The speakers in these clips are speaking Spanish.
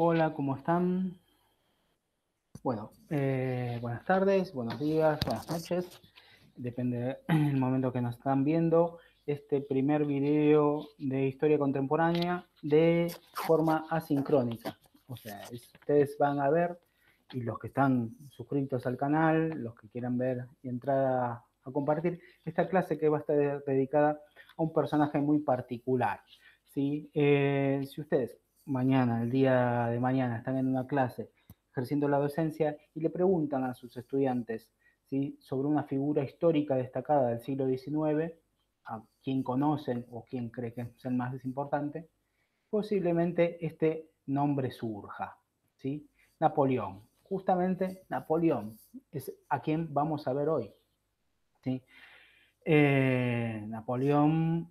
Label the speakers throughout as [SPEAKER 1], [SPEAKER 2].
[SPEAKER 1] Hola, ¿cómo están? Bueno, eh, buenas tardes, buenos días, buenas noches. Depende del momento que nos están viendo. Este primer video de historia contemporánea de forma asincrónica. O sea, ustedes van a ver y los que están suscritos al canal, los que quieran ver y entrar a, compartir esta clase que va a estar dedicada a un personaje muy particular. ¿sí? Eh, si ustedes mañana, el día de mañana, están en una clase ejerciendo la docencia y le preguntan a sus estudiantes ¿sí? sobre una figura histórica destacada del siglo XIX, a quien conocen o quien cree que es el más importante, posiblemente este nombre surja. ¿sí? Napoleón. Justamente Napoleón es a quien vamos a ver hoy. ¿sí? Eh, Napoleón,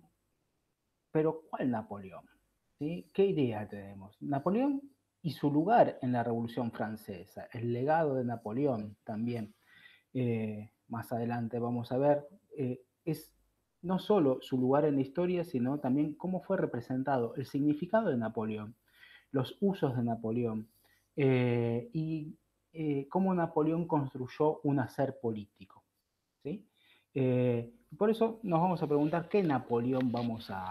[SPEAKER 1] pero ¿cuál Napoleón? ¿Qué idea tenemos? Napoleón y su lugar en la Revolución Francesa, el legado de Napoleón también, eh, más adelante vamos a ver, eh, es no solo su lugar en la historia, sino también cómo fue representado, el significado de Napoleón, los usos de Napoleón eh, y cómo Napoleón construyó un hacer político. ¿sí? por eso nos vamos a preguntar qué Napoleón vamos a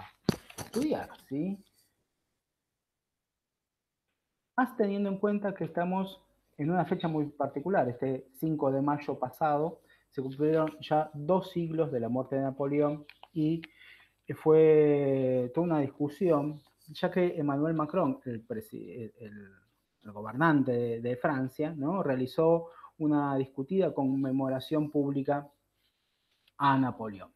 [SPEAKER 1] estudiar. ¿sí? Más teniendo en cuenta que estamos en una fecha muy particular. Este 5 de mayo pasado se cumplieron ya dos siglos de la muerte de Napoleón y fue toda una discusión, ya que Emmanuel Macron, el, gobernante de, Francia, realizó una discutida conmemoración pública a Napoleón.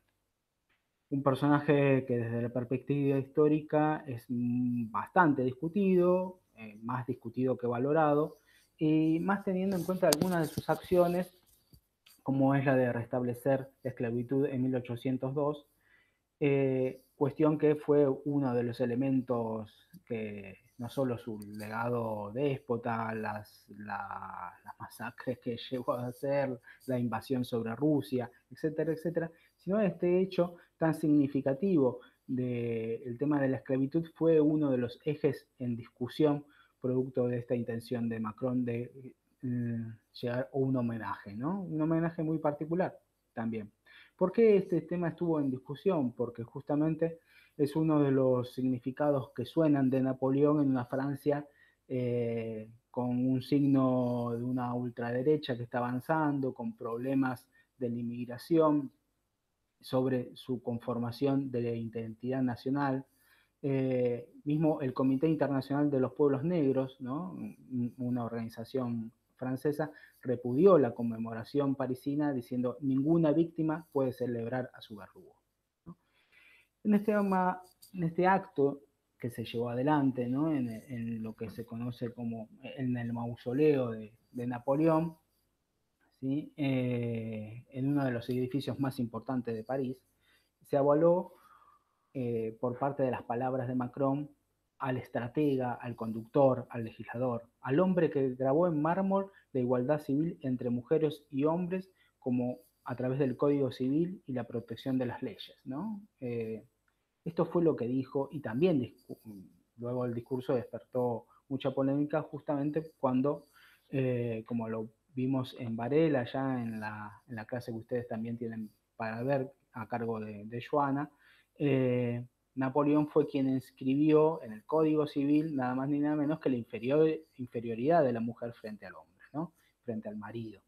[SPEAKER 1] Un personaje que desde la perspectiva histórica es bastante discutido, eh, más discutido que valorado, y más teniendo en cuenta algunas de sus acciones, como es la de restablecer la esclavitud en 1802, eh, cuestión que fue uno de los elementos que no solo su legado déspota, las, las masacres que llegó a hacer, la invasión sobre Rusia, etcétera, etcétera, sino este hecho tan significativo del tema de la esclavitud fue uno de los ejes en discusión producto de esta intención de Macron de eh, llegar a un homenaje, ¿no? Un homenaje muy particular también. ¿Por qué este tema estuvo en discusión? Porque justamente es uno de los significados que suenan de Napoleón en una Francia eh, con un signo de una ultraderecha que está avanzando, con problemas de la inmigración, sobre su conformación de la identidad nacional. Eh, mismo el Comité Internacional de los Pueblos Negros, una organización francesa, repudió la conmemoración parisina diciendo ninguna víctima puede celebrar a su verdugo. En, este, este acto que se llevó adelante en, lo que se conoce como en el mausoleo de, Napoleón, eh, en uno de los edificios más importantes de París, se avaló eh, por parte de las palabras de Macron al estratega, al conductor, al legislador, al hombre que grabó en mármol la igualdad civil entre mujeres y hombres como a través del Código Civil y la protección de las leyes. ¿no? Eh, esto fue lo que dijo y también luego el discurso despertó mucha polémica justamente cuando, como lo vimos en Varela, ya en la, en la, clase que ustedes también tienen para ver a cargo de, de Joana, eh, Napoleón fue quien escribió en el Código Civil nada más ni nada menos que la inferioridad de la mujer frente al hombre, ¿no? frente al marido.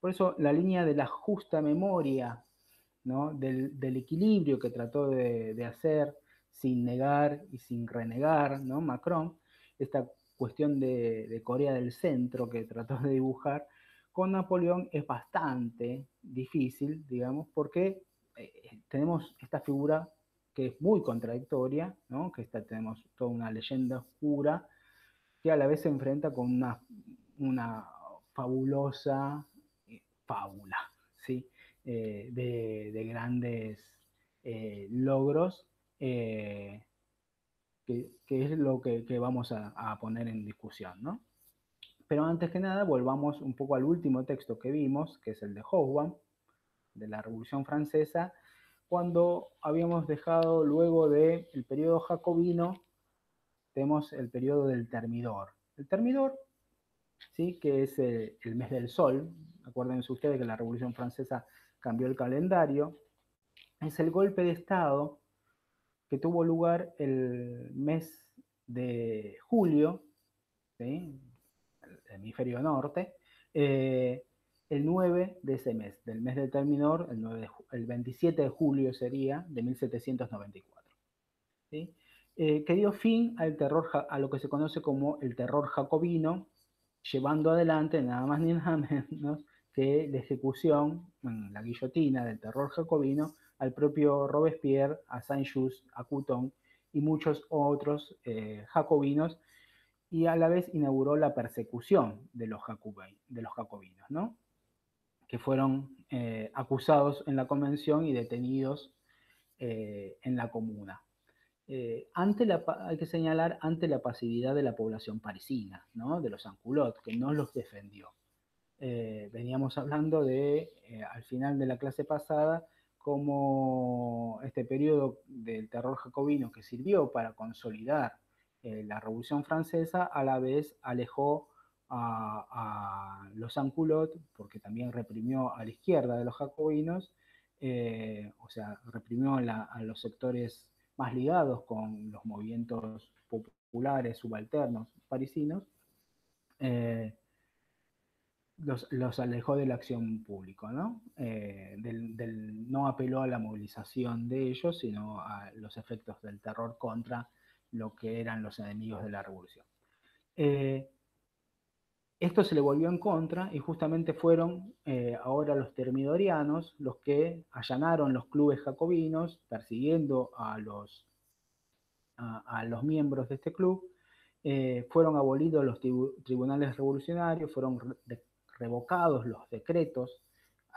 [SPEAKER 1] Por eso la línea de la justa memoria, ¿no? del, equilibrio que trató de, hacer sin negar y sin renegar ¿no? Macron, esta cuestión de, de Corea del Centro que trató de dibujar, con Napoleón es bastante difícil, digamos, porque eh, tenemos esta figura que es muy contradictoria, ¿no? que tenemos toda una leyenda oscura, que a la vez se enfrenta con una, una fabulosa eh, fábula ¿sí? Eh, de, grandes logros, que, es lo que, vamos a, poner en discusión. ¿no? Pero antes que nada, volvamos un poco al último texto que vimos, que es el de Hobsbawm, de la Revolución Francesa, cuando habíamos dejado luego del periodo jacobino tenemos el periodo del termidor. El termidor, ¿sí? que es el, el mes del sol, acuérdense ustedes que la Revolución Francesa cambió el calendario, es el golpe de Estado que tuvo lugar el mes de julio, el hemisferio norte, eh, el 9 de ese mes, del mes del terminor, el, el 27 de julio sería, de 1794. ¿sí? Eh, que dio fin al terror, a lo que se conoce como el terror jacobino, llevando adelante nada más ni nada menos que la ejecución, la guillotina del terror jacobino, al propio Robespierre, a Saint-Just, a Couton y muchos otros eh, jacobinos, y a la vez inauguró la persecución de los, de los jacobinos, ¿no? Que fueron eh, acusados en la convención y detenidos eh, en la comuna. ante la, hay que señalar ante la pasividad de la población parisina, ¿no? de los Anculots, que no los defendió. veníamos hablando de, al final de la clase pasada, como este periodo del terror jacobino que sirvió para consolidar eh, la Revolución Francesa, a la vez alejó a, los Anculot, porque también reprimió a la izquierda de los jacobinos, eh, o sea, reprimió a los sectores más ligados con los movimientos populares subalternos parisinos, eh, los, alejó de la acción pública, ¿no? Eh, no apeló a la movilización de ellos, sino a los efectos del terror contra lo que eran los enemigos de la revolución. Esto se le volvió en contra y justamente fueron eh, ahora los termidorianos los que allanaron los clubes jacobinos, persiguiendo a los, a, los miembros de este club. fueron abolidos los tribunales revolucionarios, fueron revocados los decretos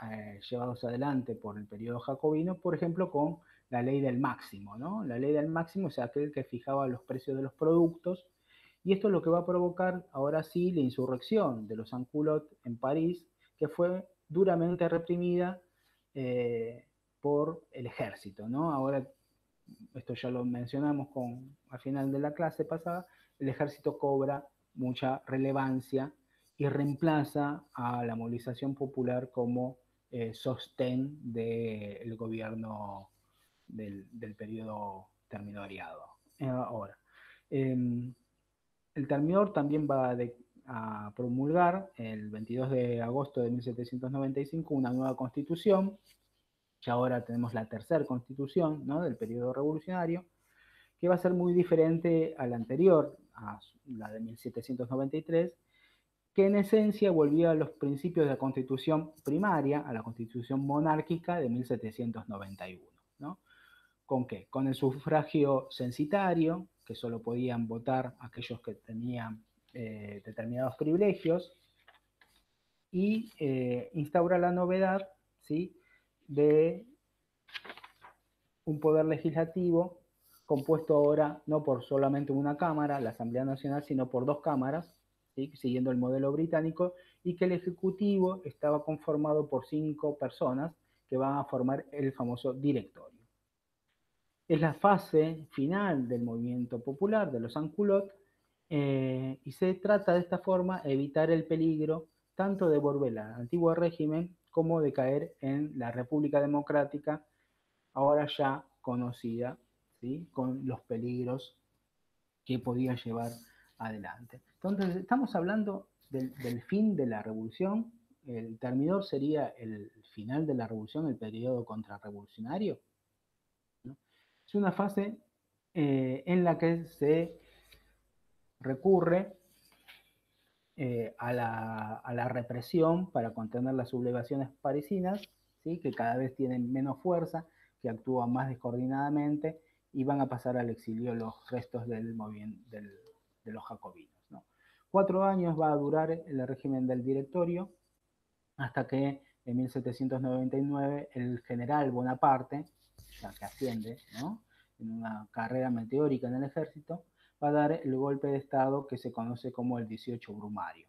[SPEAKER 1] eh, llevados adelante por el periodo jacobino, por ejemplo, con la ley del máximo. ¿no? La ley del máximo es aquel que fijaba los precios de los productos, y esto es lo que va a provocar ahora sí la insurrección de los Anculot en París, que fue duramente reprimida eh, por el ejército. ¿no? Ahora, esto ya lo mencionamos con, al final de la clase pasada, el ejército cobra mucha relevancia y reemplaza a la movilización popular como eh, sostén del gobierno del, periodo terminoriado. Eh, ahora, em, el terminador también va a promulgar el 22 de agosto de 1795 una nueva constitución, que ahora tenemos la tercera constitución ¿no? del periodo revolucionario, que va a ser muy diferente a la anterior, a la de 1793, que en esencia volvía a los principios de la constitución primaria, a la constitución monárquica de 1791. ¿no? ¿Con qué? Con el sufragio censitario, que solo podían votar aquellos que tenían eh, determinados privilegios, y eh, instaura la novedad ¿sí? de un poder legislativo compuesto ahora no por solamente una cámara, la Asamblea Nacional, sino por dos cámaras, siguiendo el modelo británico, y que el Ejecutivo estaba conformado por cinco personas que van a formar el famoso directorio. Es la fase final del movimiento popular de los Anculot, eh, y se trata de esta forma evitar el peligro tanto de volver al antiguo régimen como de caer en la República Democrática, ahora ya conocida, ¿sí? con los peligros que podía llevar adelante. Entonces, estamos hablando del, fin de la revolución. El terminador sería el final de la revolución, el periodo contrarrevolucionario. Es una fase eh, en la que se recurre eh, a, la, represión para contener las sublevaciones parisinas, ¿sí? que cada vez tienen menos fuerza, que actúan más descoordinadamente y van a pasar al exilio los restos del, del, de los jacobinos. Cuatro años va a durar el régimen del directorio hasta que en 1799 el general Bonaparte, ya que asciende en una carrera meteórica en el ejército, va a dar el golpe de Estado que se conoce como el 18 Brumario.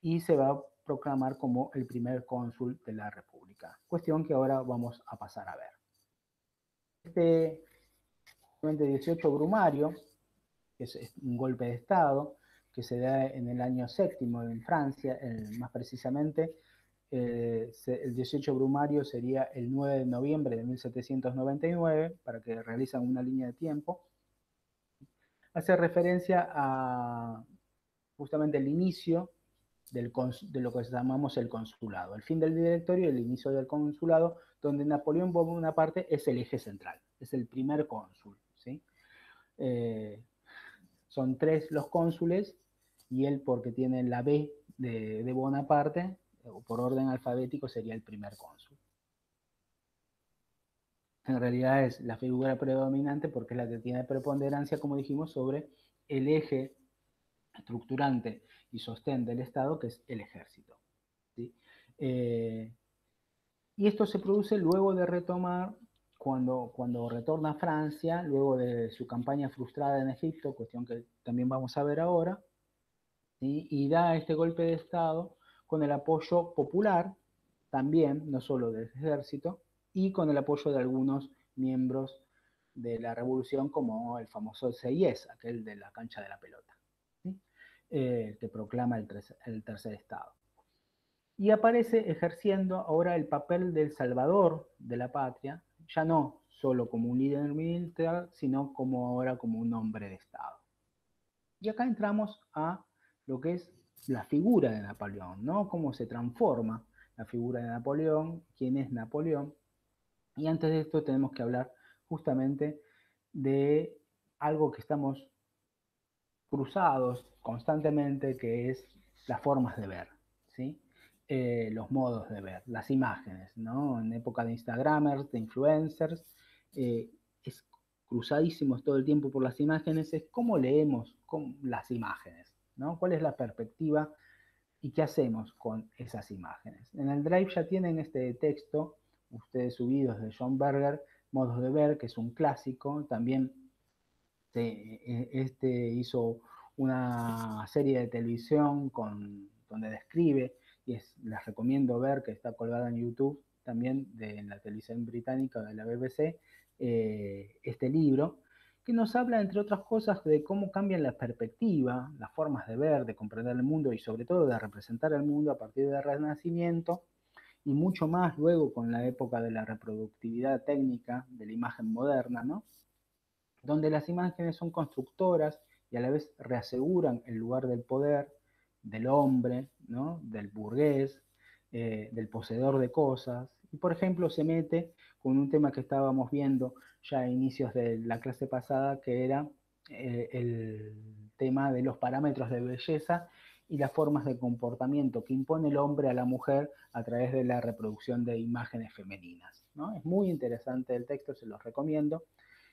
[SPEAKER 1] Y se va a proclamar como el primer cónsul de la República. Cuestión que ahora vamos a pasar a ver. Este 18 Brumario es un golpe de Estado que se da en el año séptimo en Francia, más precisamente eh, el 18 brumario sería el 9 de noviembre de 1799, para que realicen una línea de tiempo. Hace referencia a justamente el inicio de lo que llamamos el consulado, el fin del directorio y el inicio del consulado, donde Napoleón Bonaparte es el eje central, es el primer cónsul. ¿sí? Eh, son tres los cónsules y él porque tiene la B de, Bonaparte, o por orden alfabético, sería el primer cónsul. En realidad es la figura predominante porque es la que tiene preponderancia, como dijimos, sobre el eje estructurante y sostén del Estado, que es el ejército. Eh, y esto se produce luego de retomar, cuando, cuando retorna a Francia, luego de su campaña frustrada en Egipto, cuestión que también vamos a ver ahora, y da este golpe de Estado con el apoyo popular, también, no solo del ejército, y con el apoyo de algunos miembros de la revolución, como el famoso CIS, aquel de la cancha de la pelota, eh, que proclama el, el tercer Estado. Y aparece ejerciendo ahora el papel del salvador de la patria, ya no solo como un líder militar, sino como ahora como un hombre de Estado. Y acá entramos a lo que es la figura de Napoleón, ¿no? Cómo se transforma la figura de Napoleón, quién es Napoleón. Y antes de esto tenemos que hablar justamente de algo que estamos cruzados constantemente, que es las formas de ver, ¿sí? Eh, los modos de ver, las imágenes, ¿no? En época de Instagramers, de influencers, eh, es cruzadísimos todo el tiempo por las imágenes, es cómo leemos con las imágenes. ¿Cuál es la perspectiva y qué hacemos con esas imágenes? En el Drive ya tienen este texto, ustedes subidos de John Berger, Modos de Ver, que es un clásico. También e, este hizo una serie de televisión con, donde describe, y les recomiendo ver, que está colgada en YouTube, también de la televisión británica de la BBC, eh, este libro, que nos habla, entre otras cosas, de cómo cambian la perspectiva, las formas de ver, de comprender el mundo y sobre todo de representar el mundo a partir del Renacimiento y mucho más luego con la época de la reproductividad técnica de la imagen moderna, ¿no? donde las imágenes son constructoras y a la vez reaseguran el lugar del poder, del hombre, ¿no? del burgués, eh, del poseedor de cosas, y por ejemplo se mete con un tema que estábamos viendo ya a inicios de la clase pasada, que era eh, el tema de los parámetros de belleza y las formas de comportamiento que impone el hombre a la mujer a través de la reproducción de imágenes femeninas. ¿no? Es muy interesante el texto, se los recomiendo,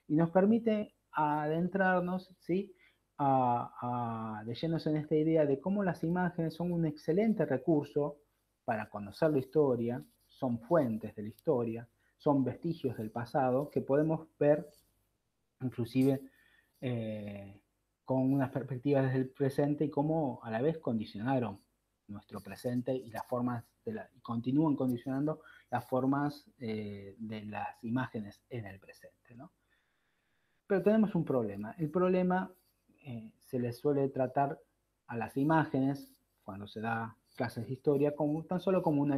[SPEAKER 1] y nos permite adentrarnos ¿sí? a, llenos en esta idea de cómo las imágenes son un excelente recurso para conocer la historia, son fuentes de la historia, son vestigios del pasado que podemos ver inclusive eh, con unas perspectivas desde el presente y cómo a la vez condicionaron nuestro presente y las formas de la, continúan condicionando las formas eh, de las imágenes en el presente. ¿no? Pero tenemos un problema. El problema eh, se le suele tratar a las imágenes cuando se da clases de historia como, tan solo como una,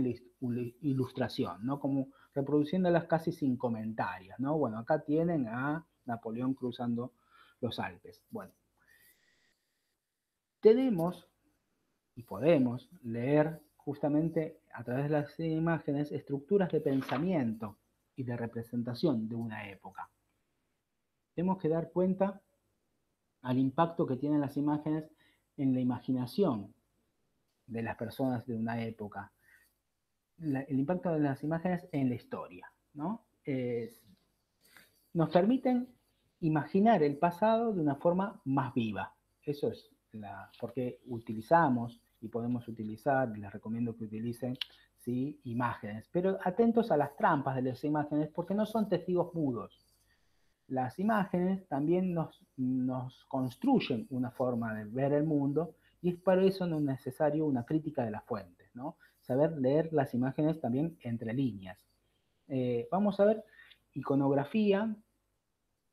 [SPEAKER 1] ilustración, ¿no? Como reproduciéndolas casi sin comentarios, ¿no? Bueno, acá tienen a Napoleón cruzando los Alpes. Bueno, tenemos y podemos leer justamente a través de las imágenes estructuras de pensamiento y de representación de una época. Tenemos que dar cuenta al impacto que tienen las imágenes en la imaginación de las personas de una época. el impacto de las imágenes en la historia, ¿no? nos permiten imaginar el pasado de una forma más viva. Eso es la, porque utilizamos y podemos utilizar, les recomiendo que utilicen ¿sí? imágenes, pero atentos a las trampas de las imágenes porque no son testigos mudos. Las imágenes también nos, nos construyen una forma de ver el mundo y es para eso no necesario una crítica de las fuentes, ¿no? Saber leer las imágenes también entre líneas. Eh, vamos a ver iconografía,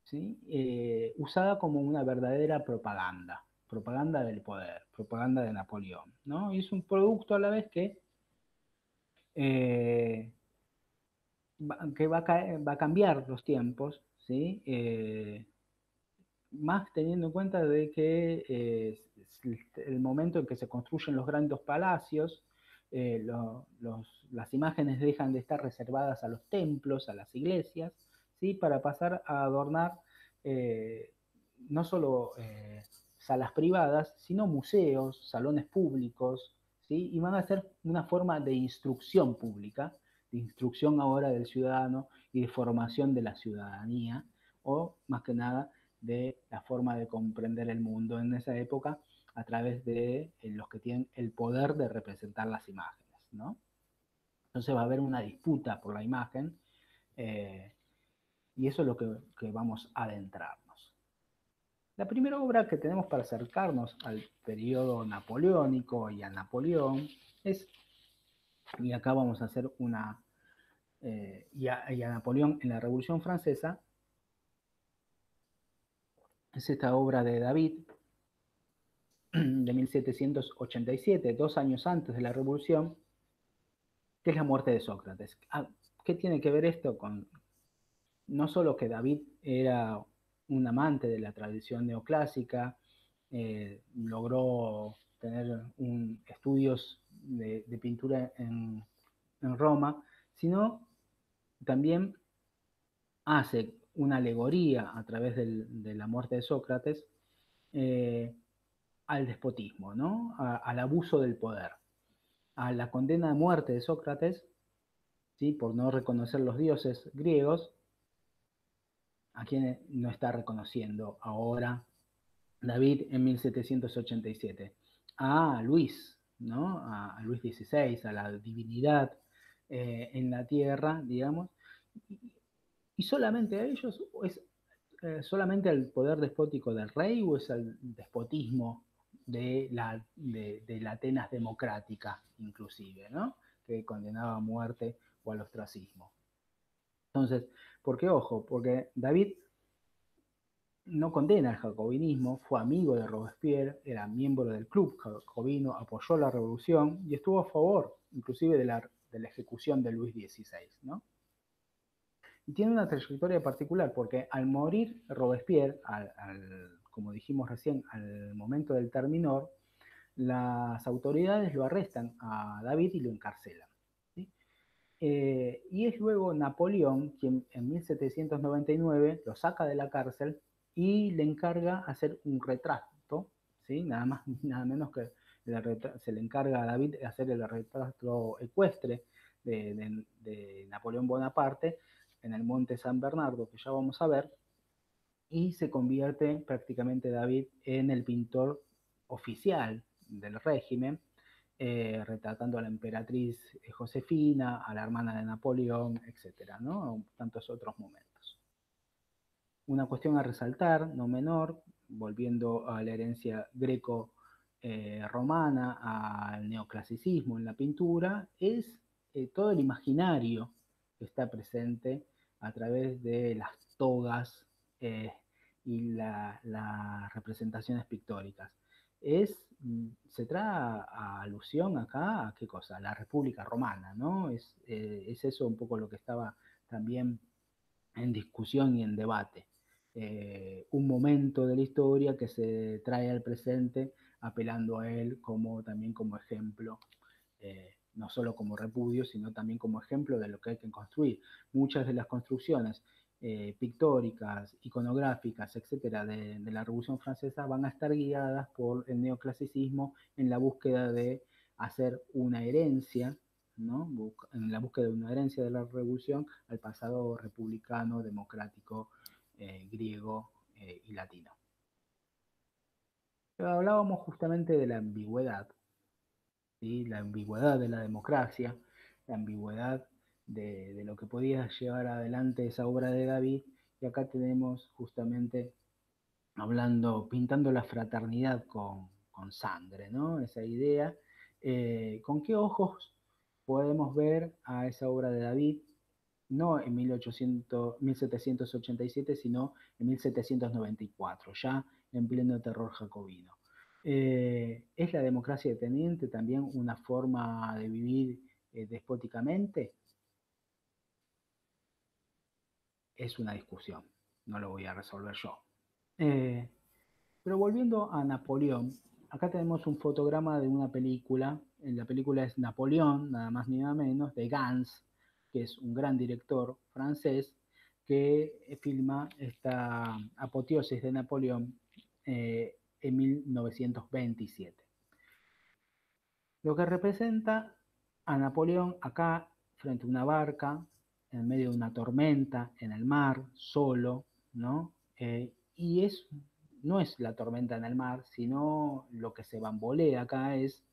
[SPEAKER 1] ¿sí? usada como una verdadera propaganda, propaganda del poder, propaganda de Napoleón. ¿no? Y es un producto a la vez que que va a, cambiar los tiempos, ¿sí? Eh, más teniendo en cuenta de que eh, el momento en que se construyen los grandes palacios, eh, las imágenes dejan de estar reservadas a los templos, a las iglesias, ¿sí? para pasar a adornar no solo salas privadas, sino museos, salones públicos, ¿sí? y van a ser una forma de instrucción pública de instrucción ahora del ciudadano y de formación de la ciudadanía, o más que nada de la forma de comprender el mundo en esa época a través de eh, los que tienen el poder de representar las imágenes. ¿no? Entonces va a haber una disputa por la imagen eh, y eso es lo que, vamos a adentrarnos. La primera obra que tenemos para acercarnos al periodo napoleónico y a Napoleón es y acá vamos a hacer una, eh, y, a, Napoleón en la Revolución Francesa, es esta obra de David de 1787, dos años antes de la Revolución, que es la muerte de Sócrates. Ah, ¿Qué tiene que ver esto con no solo que David era un amante de la tradición neoclásica, eh, logró tener estudios de, pintura en, Roma, sino también hace una alegoría a través de la muerte de Sócrates eh, al despotismo, ¿no? al abuso del poder, a la condena de muerte de Sócrates, ¿sí? por no reconocer los dioses griegos, a quien no está reconociendo ahora David en 1787, a Luis, a, Luis XVI, a la divinidad eh, en la tierra, digamos, solamente a ellos, es eh, solamente al poder despótico del rey o es al despotismo de la, de, la Atenas democrática, inclusive, ¿no? que condenaba a muerte o al ostracismo. Entonces, ¿por qué ojo? Porque David no condena el jacobinismo, fue amigo de Robespierre, era miembro del club jacobino, apoyó la revolución y estuvo a favor inclusive de la, ejecución de Luis XVI. ¿no? Y tiene una trayectoria particular porque al morir Robespierre, como dijimos recién, al momento del terminor, las autoridades lo arrestan a David y lo encarcelan. Eh, y es luego Napoleón quien en 1799 lo saca de la cárcel y le encarga hacer un retrato, ¿sí? nada más nada menos que se le encarga a David hacer el retrato ecuestre de, Napoleón Bonaparte en el monte San Bernardo, que ya vamos a ver, y se convierte prácticamente David en el pintor oficial del régimen, eh, retratando a la emperatriz Josefina, a la hermana de Napoleón, etc. ¿no? Tantos otros momentos. Una cuestión a resaltar, no menor, volviendo a la herencia greco-romana, al neoclasicismo en la pintura, es eh, todo el imaginario que está presente a través de las togas eh, y las representaciones pictóricas. Es, mm, se trae alusión acá a qué cosa, la República Romana, ¿no? Es, eh, es eso un poco lo que estaba también en discusión y en debate. Eh, un momento de la historia que se trae al presente apelando a él como también como ejemplo, no solo como repudio, sino también como ejemplo de lo que hay que construir. Muchas de las construcciones eh, pictóricas, iconográficas, etcétera, de, la Revolución Francesa van a estar guiadas por el neoclasicismo en la búsqueda de hacer una herencia, ¿no? en la búsqueda de una herencia de la Revolución al pasado republicano, democrático, eh, griego eh, y latino. Hablábamos justamente de la ambigüedad, la ambigüedad de la democracia, la ambigüedad de, lo que podía llevar adelante esa obra de David, y acá tenemos justamente hablando, pintando la fraternidad con, sangre, ¿no? Esa idea. Eh, ¿Con qué ojos podemos ver a esa obra de David no en 1800, 1787, sino en 1794, ya en pleno terror jacobino. Eh, ¿Es la democracia deteniente también una forma de vivir eh, despóticamente? Es una discusión, no lo voy a resolver yo. Eh, pero volviendo a Napoleón, acá tenemos un fotograma de una película, en la película es Napoleón, nada más ni nada menos, de Gans, que es un gran director francés, que filma esta apoteosis de Napoleón en 1927. Lo que representa a Napoleón acá frente a una barca, en medio de una tormenta, en el mar, solo, ¿no? Eh, y es, no es la tormenta en el mar, sino lo que se bambolea acá es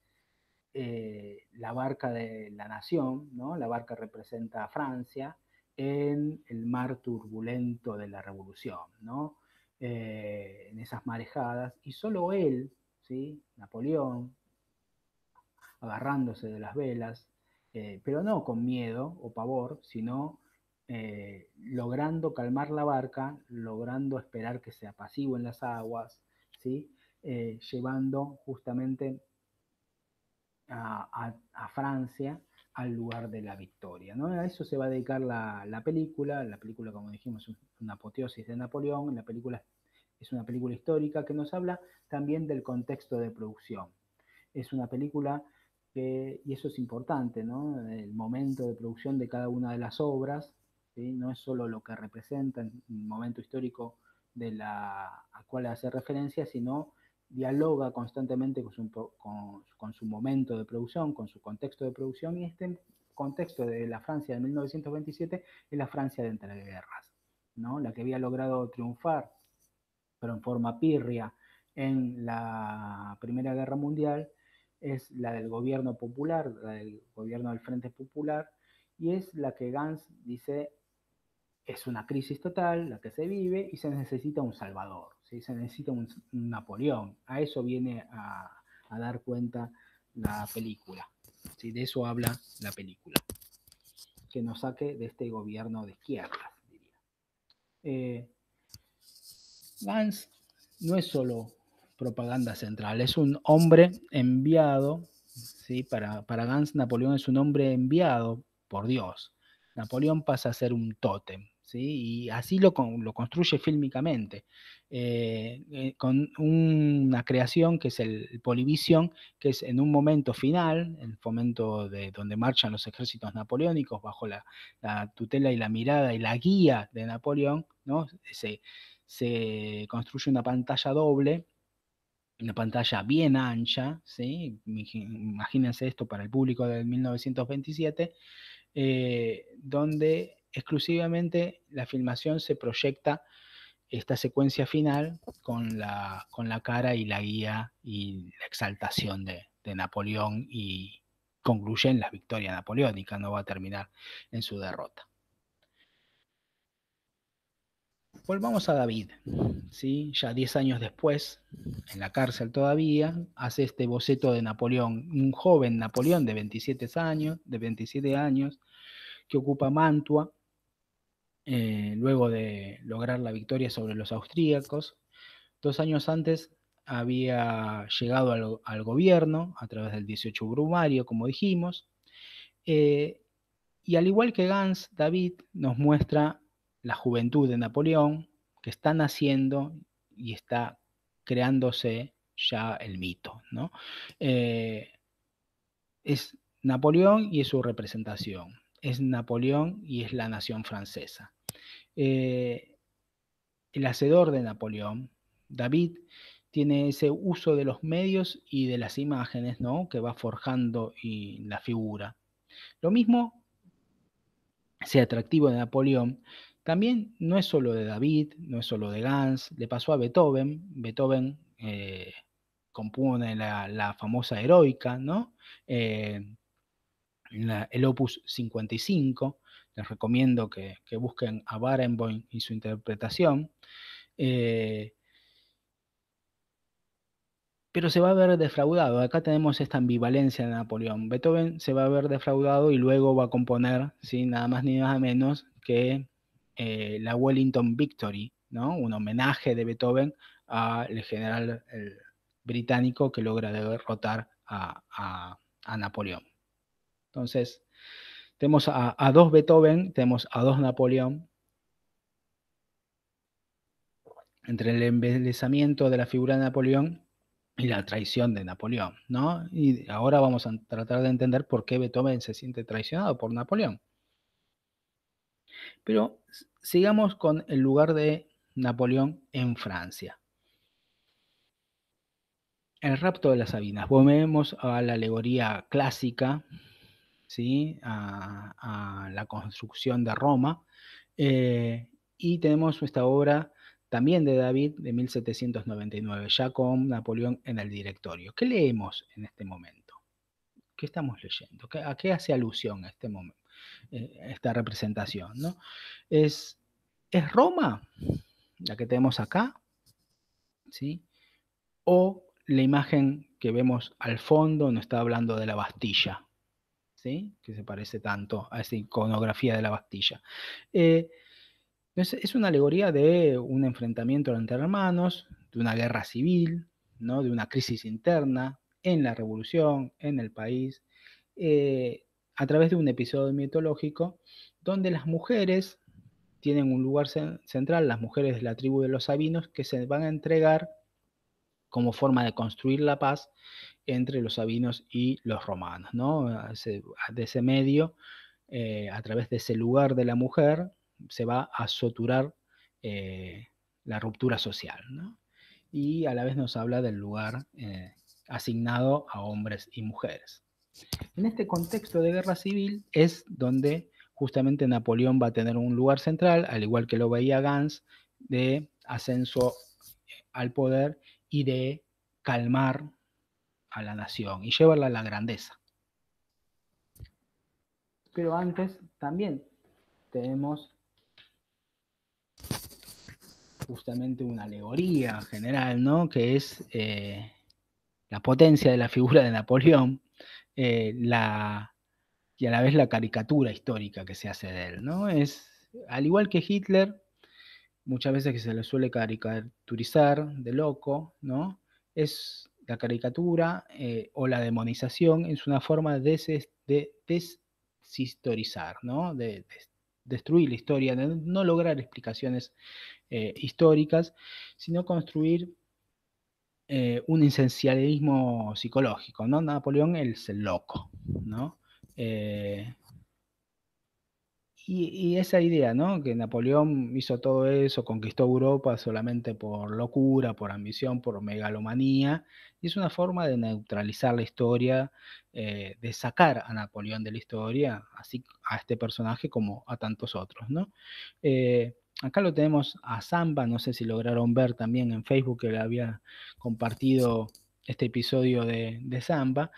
[SPEAKER 1] eh, la barca de la nación, ¿no? La barca representa a Francia en el mar turbulento de la revolución, ¿no? Eh, en esas marejadas, y solo él, ¿sí? Napoleón, agarrándose de las velas, eh, pero no con miedo o pavor, sino eh, logrando calmar la barca, logrando esperar que se apaciguen las aguas, ¿sí? llevando justamente a, Francia al lugar de la victoria. ¿no? A eso se va a dedicar la, la película. La película, como dijimos, es una apoteosis de Napoleón. La película es una película histórica que nos habla también del contexto de producción. Es una película que, y eso es importante, ¿no? el momento de producción de cada una de las obras, ¿sí? no es solo lo que representa el momento histórico de la, a cual hace referencia, sino dialoga constantemente con su, con, su, momento de producción, con su contexto de producción, y este contexto de la Francia de 1927 es la Francia de entreguerras, ¿no? la que había logrado triunfar, pero en forma pirria, en la Primera Guerra Mundial, es la del gobierno popular, la del gobierno del Frente Popular, y es la que Gans dice es una crisis total la que se vive y se necesita un salvador, ¿sí? se necesita un, Napoleón. A eso viene a, dar cuenta la película. ¿sí? De eso habla la película. Que nos saque de este gobierno de izquierda, diría. Eh, Gans no es solo propaganda central, es un hombre enviado, ¿sí? para, para Gans Napoleón es un hombre enviado por Dios. Napoleón pasa a ser un tótem, y así lo, lo construye fílmicamente, eh, eh, con una creación que es el, Polivision, que es en un momento final, el momento de donde marchan los ejércitos napoleónicos bajo la, tutela y la mirada y la guía de Napoleón, ¿no? se, se construye una pantalla doble una pantalla bien ancha, ¿sí? imagínense esto para el público del 1927, eh, donde exclusivamente la filmación se proyecta esta secuencia final con la, con la cara y la guía y la exaltación de, Napoleón y concluye en la victoria napoleónica, no va a terminar en su derrota. Volvamos a David, ¿sí? ya 10 años después, en la cárcel todavía, hace este boceto de Napoleón, un joven Napoleón de 27 años, de 27 años que ocupa Mantua eh, luego de lograr la victoria sobre los austríacos. Dos años antes había llegado al, gobierno a través del 18 Brumario, como dijimos. Eh, y al igual que Gans, David nos muestra la juventud de Napoleón, que está naciendo y está creándose ya el mito. ¿no? Eh, es Napoleón y es su representación. Es Napoleón y es la nación francesa. Eh, el hacedor de Napoleón, David, tiene ese uso de los medios y de las imágenes, ¿no? Que va forjando la figura. Lo mismo, ese atractivo de Napoleón, también no es solo de David, no es solo de Gans, le pasó a Beethoven. Beethoven eh, compone la, famosa heroica, ¿no? Eh, el opus 55, les recomiendo que, busquen a Barenboim y su interpretación. Eh, pero se va a ver defraudado. Acá tenemos esta ambivalencia de Napoleón. Beethoven se va a ver defraudado y luego va a componer, ¿sí? nada más ni nada menos que eh, la Wellington Victory, ¿no? un homenaje de Beethoven al general británico que logra derrotar a, Napoleón. Entonces, tenemos a, dos Beethoven, tenemos a dos Napoleón. Entre el embelezamiento de la figura de Napoleón y la traición de Napoleón, ¿no? Y ahora vamos a tratar de entender por qué Beethoven se siente traicionado por Napoleón. Pero sigamos con el lugar de Napoleón en Francia. El rapto de las Sabinas. Volvemos a la alegoría clásica, ¿sí? a, la construcción de Roma, eh, y tenemos esta obra también de David de 1799, ya con Napoleón en el directorio. ¿Qué leemos en este momento? ¿Qué estamos leyendo? ¿A qué hace alusión este momento, eh, esta representación? ¿no? ¿Es, ¿Es Roma la que tenemos acá? ¿Sí? ¿O la imagen que vemos al fondo no está hablando de la Bastilla? Que se parece tanto a esa iconografía de la Bastilla. Eh, es una alegoría de un enfrentamiento entre hermanos, de una guerra civil, ¿no? de una crisis interna en la revolución, en el país, eh, a través de un episodio mitológico donde las mujeres tienen un lugar central, las mujeres de la tribu de los sabinos, que se van a entregar como forma de construir la paz entre los sabinos y los romanos. ¿no? de ese medio, eh, a través de ese lugar de la mujer, se va a soturar eh, la ruptura social. Y a la vez nos habla del lugar eh, asignado a hombres y mujeres. En este contexto de guerra civil es donde justamente Napoleón va a tener un lugar central, al igual que lo veía Gans, de ascenso al poder y de calmar a la nación y llevarla a la grandeza. Pero antes también tenemos justamente una alegoría general, ¿no? Que es eh, la potencia de la figura de Napoleón eh, la, y a la vez la caricatura histórica que se hace de él, ¿no? Es, al igual que Hitler, muchas veces que se le suele caricaturizar de loco, ¿no? Es la caricatura eh, o la demonización es una forma de, de deshistorizar, ¿no? De, destruir la historia, de no lograr explicaciones eh, históricas, sino construir eh, un esencialismo psicológico, ¿no? Napoleón es el loco, ¿no? Eh, y, esa idea, ¿no? Que Napoleón hizo todo eso, conquistó Europa solamente por locura, por ambición, por megalomanía, y es una forma de neutralizar la historia, de sacar a Napoleón de la historia, así a este personaje como a tantos otros, ¿no? Acá lo tenemos a Zamba, no sé si lograron ver también en Facebook que le había compartido este episodio de, de Zamba,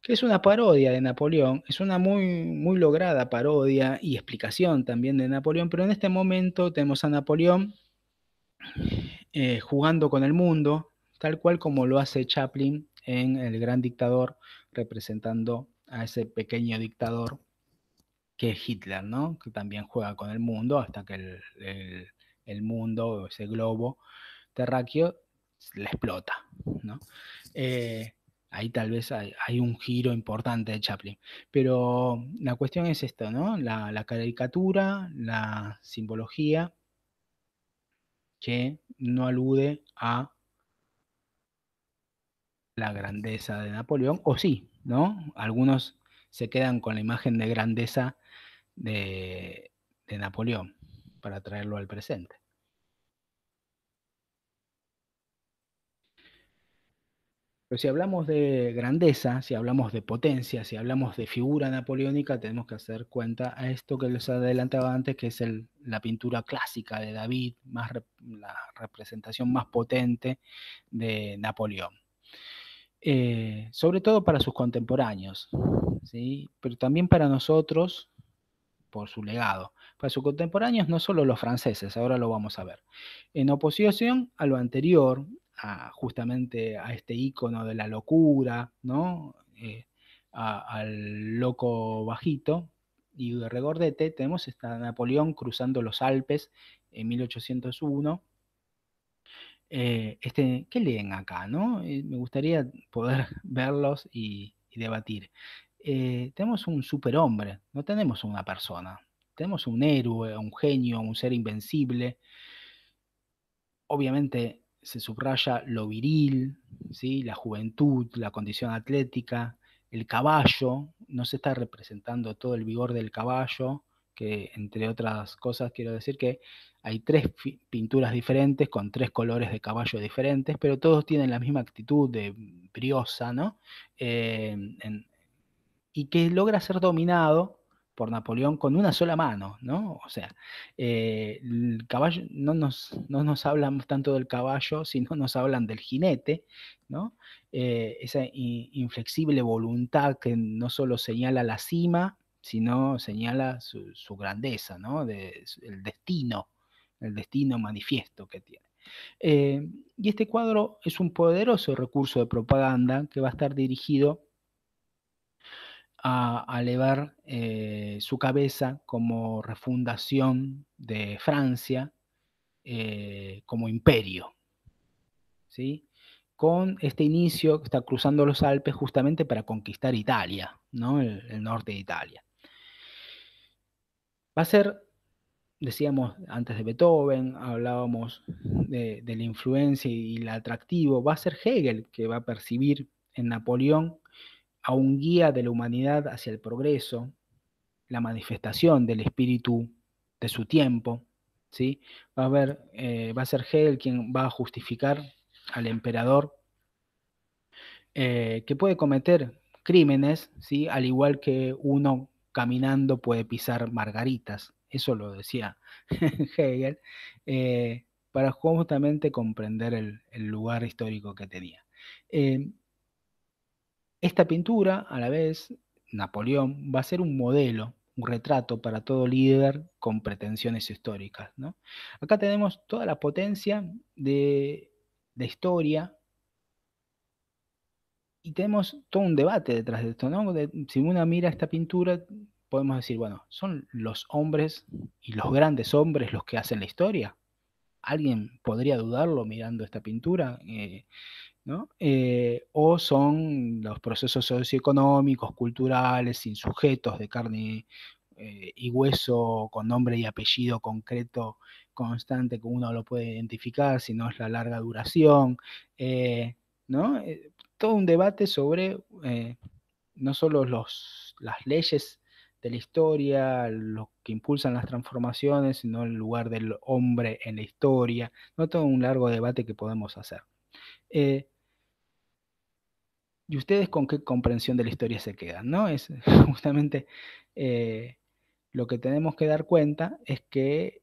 [SPEAKER 1] que es una parodia de Napoleón, es una muy, muy lograda parodia y explicación también de Napoleón, pero en este momento tenemos a Napoleón eh, jugando con el mundo, tal cual como lo hace Chaplin en El Gran Dictador, representando a ese pequeño dictador que es Hitler, ¿no? Que también juega con el mundo hasta que el, mundo, ese globo terráqueo, le explota, ¿no? Eh, ahí tal vez hay, un giro importante de Chaplin. Pero la cuestión es esto, ¿no? La caricatura, la simbología que no alude a la grandeza de Napoleón, o sí, ¿no? Algunos se quedan con la imagen de grandeza de, Napoleón para traerlo al presente. Pero si hablamos de grandeza, si hablamos de potencia, si hablamos de figura napoleónica, tenemos que hacer cuenta a esto que les adelantaba antes, que es la pintura clásica de David, más la representación más potente de Napoleón. Eh, sobre todo para sus contemporáneos, ¿sí? pero también para nosotros, por su legado. Para sus contemporáneos, no solo los franceses, ahora lo vamos a ver. En oposición a lo anterior, justamente a este icono de la locura, ¿no? Eh, al loco bajito y regordete, tenemos a Napoleón cruzando los Alpes en 1801. Eh, este, ¿Qué leen acá? No? Eh, me gustaría poder verlos y, debatir. tenemos un superhombre, no tenemos una persona. Tenemos un héroe, un genio, un ser invencible. Obviamente se subraya lo viril, ¿sí? la juventud, la condición atlética, el caballo, no se está representando todo el vigor del caballo, que entre otras cosas quiero decir que hay tres pinturas diferentes con tres colores de caballo diferentes, pero todos tienen la misma actitud de briosa, ¿no? Eh, y que logra ser dominado por Napoleón con una sola mano, ¿no? O sea, eh, el caballo, no nos, no nos hablan tanto del caballo, sino nos hablan del jinete, ¿no? Eh, esa inflexible voluntad que no solo señala la cima, sino señala su, grandeza, ¿no? El destino, el destino manifiesto que tiene. Eh, y este cuadro es un poderoso recurso de propaganda que va a estar dirigido a, elevar eh, su cabeza como refundación de Francia eh, como imperio. ¿sí? Con este inicio que está cruzando los Alpes justamente para conquistar Italia, ¿no? el, norte de Italia. Va a ser, decíamos antes de Beethoven, hablábamos de, la influencia y el atractivo, va a ser Hegel que va a percibir en Napoleón a un guía de la humanidad hacia el progreso, la manifestación del espíritu de su tiempo, ¿sí? Va a, ver, eh, va a ser Hegel quien va a justificar al emperador eh, que puede cometer crímenes, ¿sí? al igual que uno caminando puede pisar margaritas. Eso lo decía Hegel, eh, para justamente comprender el, lugar histórico que tenía. Esta pintura, a la vez, Napoleón, va a ser un modelo, un retrato para todo líder con pretensiones históricas. Acá tenemos toda la potencia de, historia y tenemos todo un debate detrás de esto. si uno mira esta pintura, podemos decir, bueno, ¿son los hombres y los grandes hombres los que hacen la historia? ¿Alguien podría dudarlo mirando esta pintura? Eh, eh, o son los procesos socioeconómicos, culturales, sin sujetos de carne eh, y hueso, con nombre y apellido concreto, constante, que uno lo puede identificar, si no es la larga duración, eh, ¿no? todo un debate sobre no solo los, las leyes de la historia, lo que impulsan las transformaciones, sino el lugar del hombre en la historia, ¿no? todo un largo debate que podemos hacer. ¿Y ustedes con qué comprensión de la historia se quedan? ¿no? Es justamente eh, lo que tenemos que dar cuenta es que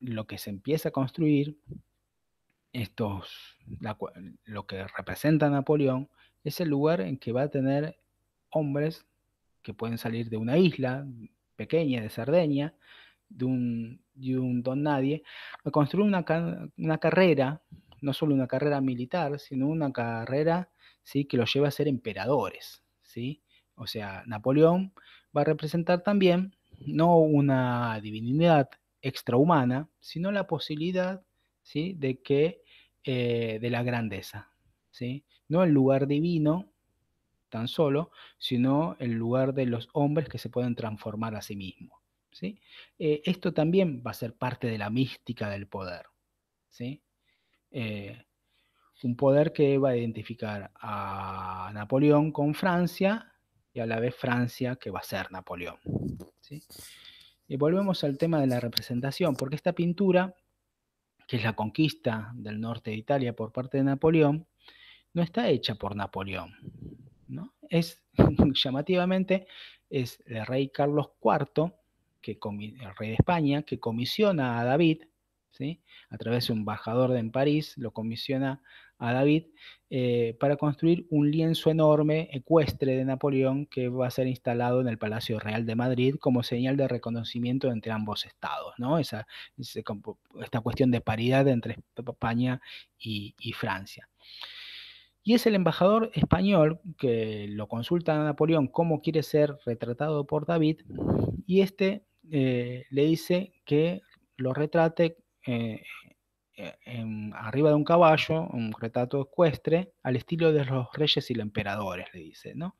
[SPEAKER 1] lo que se empieza a construir, estos, lo que representa Napoleón, es el lugar en que va a tener hombres que pueden salir de una isla pequeña de Cerdeña, de un, don nadie, a construir una, una carrera, no solo una carrera militar, sino una carrera que los lleva a ser emperadores. ¿sí? O sea, Napoleón va a representar también no una divinidad extrahumana, sino la posibilidad ¿sí? de que eh, de la grandeza. ¿sí? No el lugar divino tan solo, sino el lugar de los hombres que se pueden transformar a sí mismos. ¿sí? Eh, esto también va a ser parte de la mística del poder. ¿sí? Eh, un poder que va a identificar a Napoleón con Francia y a la vez Francia que va a ser Napoleón. Y volvemos al tema de la representación, porque esta pintura, que es la conquista del norte de Italia por parte de Napoleón, no está hecha por Napoleón. ¿no? Es llamativamente es el rey Carlos IV, que, el rey de España, que comisiona a David a través de un embajador en París, lo comisiona a David eh, para construir un lienzo enorme, ecuestre de Napoleón, que va a ser instalado en el Palacio Real de Madrid como señal de reconocimiento entre ambos estados, ¿no? Esa, esta cuestión de paridad entre España y, Francia. Y es el embajador español que lo consulta a Napoleón cómo quiere ser retratado por David, y este eh, le dice que lo retrate eh, eh, arriba de un caballo, un retrato ecuestre, al estilo de los reyes y los emperadores, le dice, ¿no?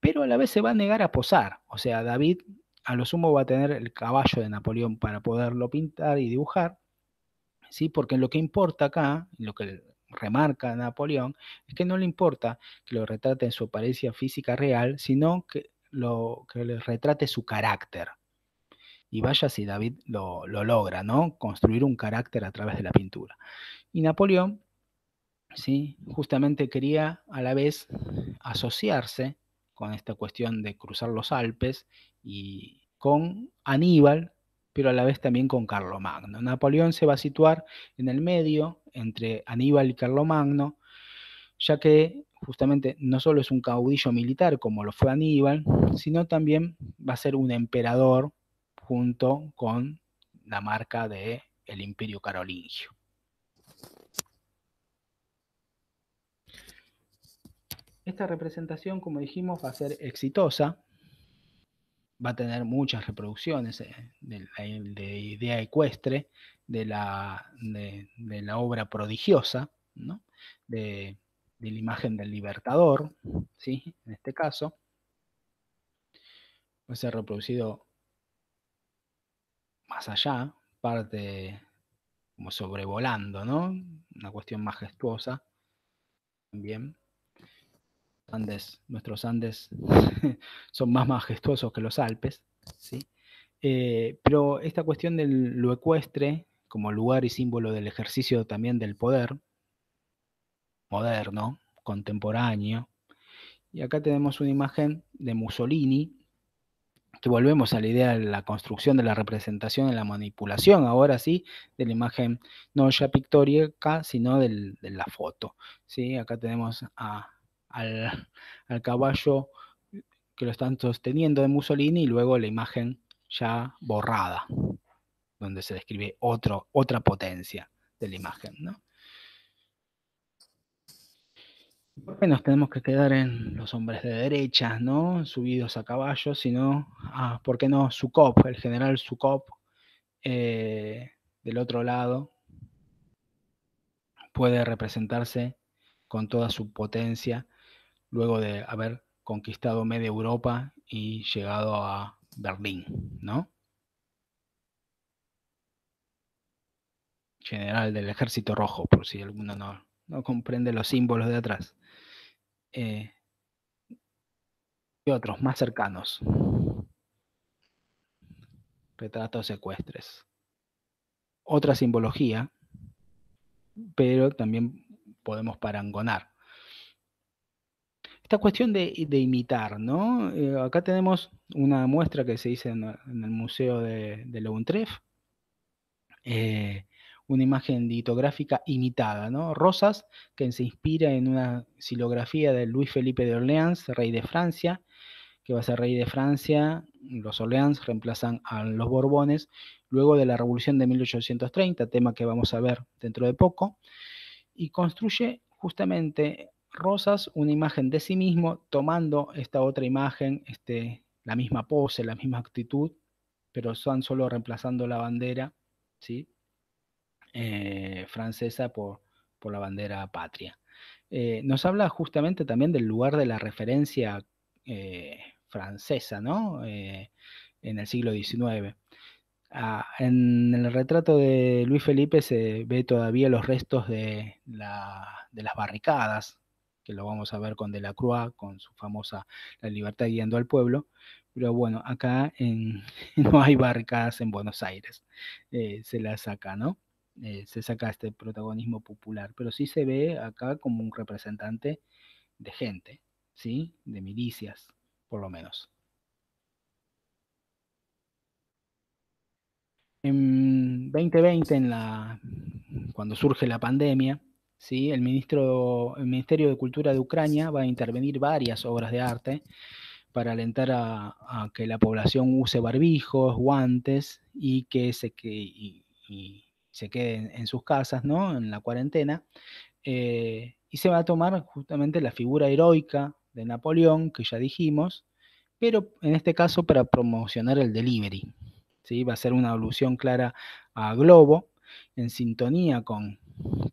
[SPEAKER 1] Pero a la vez se va a negar a posar, o sea, David a lo sumo va a tener el caballo de Napoleón para poderlo pintar y dibujar, ¿sí? Porque lo que importa acá, lo que remarca Napoleón, es que no le importa que lo retrate en su apariencia física real, sino que, lo, que le retrate su carácter, y vaya si David lo, logra, ¿no? Construir un carácter a través de la pintura. Y Napoleón, ¿sí? Justamente quería a la vez asociarse con esta cuestión de cruzar los Alpes y con Aníbal, pero a la vez también con Carlomagno. Napoleón se va a situar en el medio entre Aníbal y Carlomagno, ya que justamente no solo es un caudillo militar como lo fue Aníbal, sino también va a ser un emperador junto con la marca de Imperio Carolingio. Esta representación, como dijimos, va a ser exitosa, va a tener muchas reproducciones eh, de idea ecuestre, de la, de, la obra prodigiosa, de, la imagen del libertador, ¿sí? en este caso. Va a ser reproducido más allá, parte como sobrevolando, ¿no? Una cuestión majestuosa también. Andes, nuestros Andes son más majestuosos que los Alpes, ¿sí? Eh, pero esta cuestión de lo ecuestre como lugar y símbolo del ejercicio también del poder moderno, contemporáneo. Y acá tenemos una imagen de Mussolini volvemos a la idea de la construcción de la representación en la manipulación, ahora sí, de la imagen no ya pictórica, sino de la foto. ¿sí? Acá tenemos al, caballo que lo están sosteniendo de Mussolini y luego la imagen ya borrada, donde se describe otro, otra potencia de la imagen. ¿no? ¿Por qué nos tenemos que quedar en los hombres de derecha, ¿no? Subidos a caballo, sino, ah, ¿por qué no Sukop, el general Sukop, eh, del otro lado, puede representarse con toda su potencia luego de haber conquistado media Europa y llegado a Berlín, ¿no? General del Ejército Rojo, por si alguno no, no comprende los símbolos de atrás. Eh, y otros más cercanos. Retratos secuestres. Otra simbología, pero también podemos parangonar. Esta cuestión de, imitar, ¿no? Eh, acá tenemos una muestra que se hizo en, el Museo de, de una imagen litográfica imitada, ¿no? Rosas, que se inspira en una silografía de Luis Felipe de Orleans, rey de Francia, que va a ser rey de Francia, los Orleans reemplazan a los Borbones, luego de la Revolución de 1830, tema que vamos a ver dentro de poco, y construye justamente Rosas una imagen de sí mismo, tomando esta otra imagen, este, la misma pose, la misma actitud, pero están solo reemplazando la bandera, ¿sí? Eh, francesa por, la bandera patria. Eh, nos habla justamente también del lugar de la referencia eh, francesa, ¿no? en el siglo XIX. Ah, en el retrato de Luis Felipe se ve todavía los restos de, de las barricadas, que lo vamos a ver con Delacroix, con su famosa La libertad guiando al pueblo, pero bueno, acá no hay barricadas en Buenos Aires, se las saca, ¿no? Eh, se saca este protagonismo popular, pero sí se ve acá como un representante de gente, ¿sí? De milicias, por lo menos. 2020, en la, cuando surge la pandemia, ¿sí? el, ministro, el Ministerio de Cultura de Ucrania va a intervenir varias obras de arte para alentar a, que la población use barbijos, guantes y que se, que, se queden en sus casas, ¿no? En la cuarentena. Eh, y se va a tomar justamente la figura heroica de Napoleón, que ya dijimos, pero en este caso para promocionar el delivery. ¿sí? Va a ser una alusión clara a Globo, en sintonía con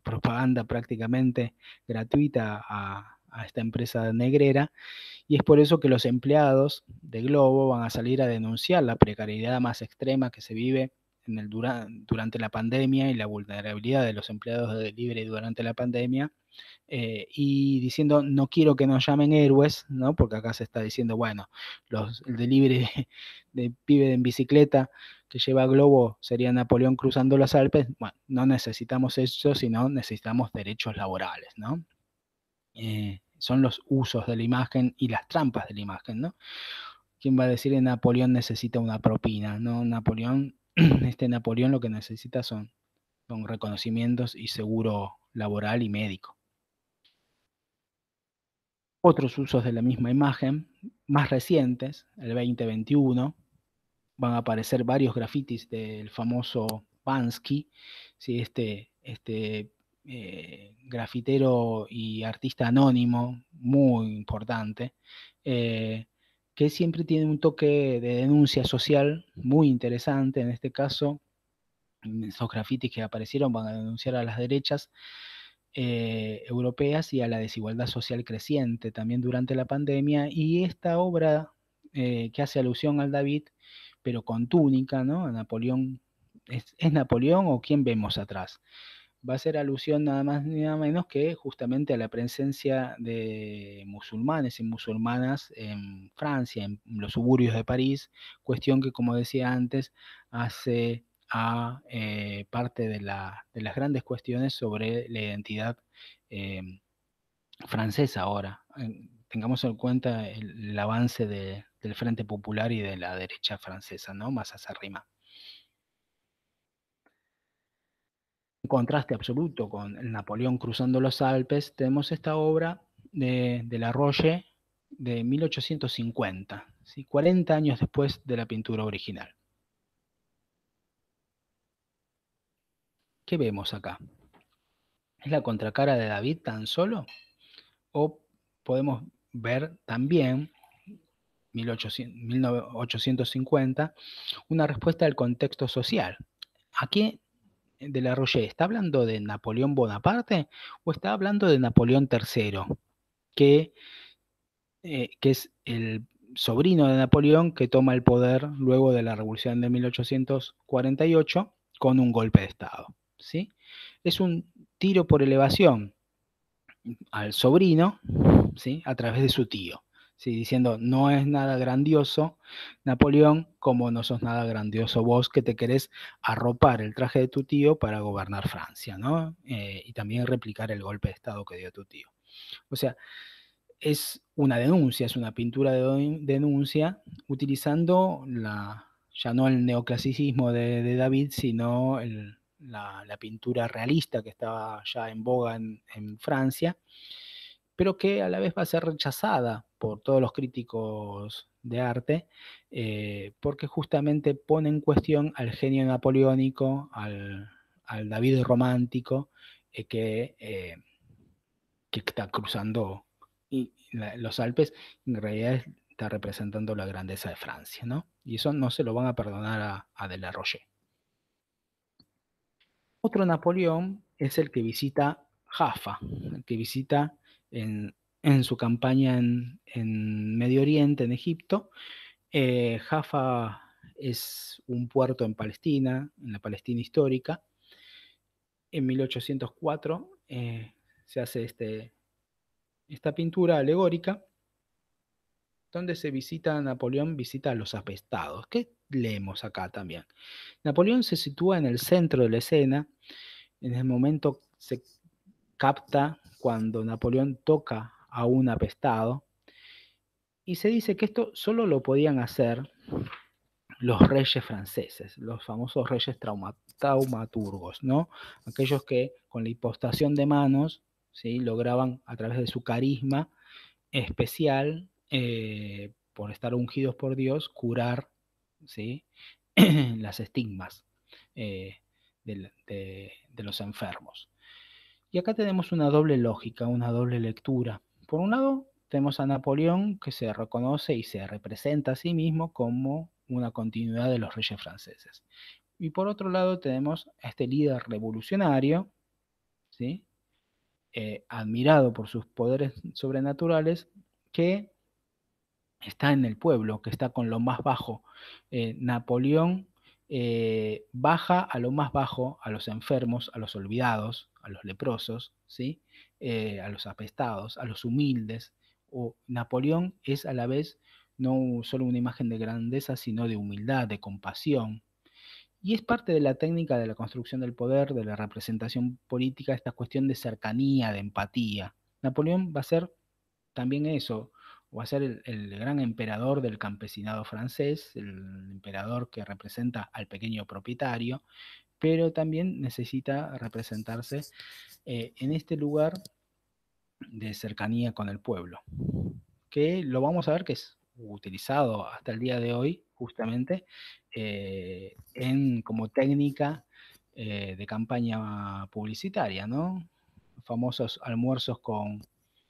[SPEAKER 1] propaganda prácticamente gratuita a, esta empresa negrera, y es por eso que los empleados de Globo van a salir a denunciar la precariedad más extrema que se vive durante la pandemia y la vulnerabilidad de los empleados de delivery durante la pandemia, eh, y diciendo no quiero que nos llamen héroes, ¿no? porque acá se está diciendo, bueno, los, el delivery de, de pibe en bicicleta que lleva Globo sería Napoleón cruzando los Alpes, bueno, no necesitamos eso, sino necesitamos derechos laborales, ¿no? Eh, son los usos de la imagen y las trampas de la imagen, ¿no? ¿Quién va a decir que Napoleón necesita una propina? No, Napoleón, este Napoleón lo que necesita son, son reconocimientos y seguro laboral y médico. Otros usos de la misma imagen, más recientes, el 2021, van a aparecer varios grafitis del famoso Bansky, ¿sí? este, este eh, grafitero y artista anónimo muy importante, eh, que siempre tiene un toque de denuncia social muy interesante. En este caso, esos grafitis que aparecieron van a denunciar a las derechas eh, europeas y a la desigualdad social creciente también durante la pandemia. Y esta obra que hace alusión al David pero con túnica, ¿no? Napoleón, ¿es, Napoleón o quién vemos atrás? Va a ser alusión nada más ni nada menos que justamente a la presencia de musulmanes y musulmanas en Francia, en los suburbios de París, cuestión que, como decía antes, hace a eh, parte de, las grandes cuestiones sobre la identidad eh, francesa ahora. Tengamos en cuenta el avance de, del Frente Popular y de la derecha francesa, ¿no? Más acérrima. En contraste absoluto con Napoleón cruzando los Alpes, tenemos esta obra de, de La Roche de 1850, ¿sí? 40 años después de la pintura original. ¿Qué vemos acá? ¿Es la contracara de David tan solo? ¿O podemos ver también 1850, una respuesta al contexto social. Aquí de la Roche, ¿está hablando de Napoleón Bonaparte o está hablando de Napoleón III, que, eh, que es el sobrino de Napoleón que toma el poder luego de la revolución de 1848 con un golpe de Estado? ¿sí? Es un tiro por elevación al sobrino ¿sí? a través de su tío diciendo, no es nada grandioso, Napoleón, como no sos nada grandioso vos que te querés arropar el traje de tu tío para gobernar Francia, ¿no? Eh, y también replicar el golpe de Estado que dio tu tío. O sea, es una denuncia, es una pintura de denuncia utilizando la, ya no el neoclasicismo de, David, sino la, pintura realista que estaba ya en boga en Francia pero que a la vez va a ser rechazada por todos los críticos de arte, eh, porque justamente pone en cuestión al genio napoleónico, al, David romántico, eh, que, eh, que, está cruzando los Alpes, en realidad está representando la grandeza de Francia, ¿no? Y eso no se lo van a perdonar a, a. Otro Napoleón es el que visita Jaffa, el que visita en, su campaña en, Medio Oriente, en Egipto. Eh, Jaffa es un puerto en Palestina, en la Palestina histórica. En 1804 eh, se hace este, esta pintura alegórica donde se visita, Napoleón visita a los apestados. ¿Qué leemos acá también? Napoleón se sitúa en el centro de la escena, en el momento se capta cuando Napoleón toca a un apestado. Y se dice que esto solo lo podían hacer los reyes franceses, los famosos reyes taumaturgos, ¿no? Aquellos que con la impostación de manos ¿sí? lograban a través de su carisma especial, eh, por estar ungidos por Dios, curar ¿sí? las estigmas eh, de, los enfermos. Y acá tenemos una doble lógica, una doble lectura. Por un lado, tenemos a Napoleón que se reconoce y se representa a sí mismo como una continuidad de los reyes franceses. Y por otro lado tenemos a este líder revolucionario. Eh, admirado por sus poderes sobrenaturales, que está en el pueblo, que está con lo más bajo. Eh, Napoleón eh, baja a lo más bajo, a los enfermos, a los olvidados, a los leprosos, ¿sí? a los apestados, a los humildes. O Napoleón es a la vez no solo una imagen de grandeza, sino de humildad, de compasión. Y es parte de la técnica de la construcción del poder, de la representación política, esta cuestión de cercanía, de empatía. Napoleón va a ser también eso, va a ser el, gran emperador del campesinado francés, el emperador que representa al pequeño propietario, pero también necesita representarse eh, en este lugar de cercanía con el pueblo, que lo vamos a ver que es utilizado hasta el día de hoy justamente eh, en, como técnica eh, de campaña publicitaria, ¿no? Famosos almuerzos con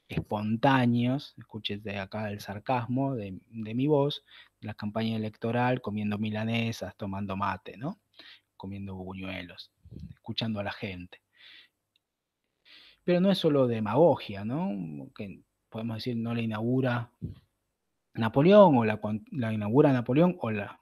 [SPEAKER 1] espontáneos, escúchese acá el sarcasmo de, mi voz, la campaña electoral, comiendo milanesas, tomando mate, ¿no? Comiendo buñuelos, escuchando a la gente. Pero no es solo demagogia, ¿no? Que podemos decir no le inaugura Napoleón o la, la inaugura Napoleón o la,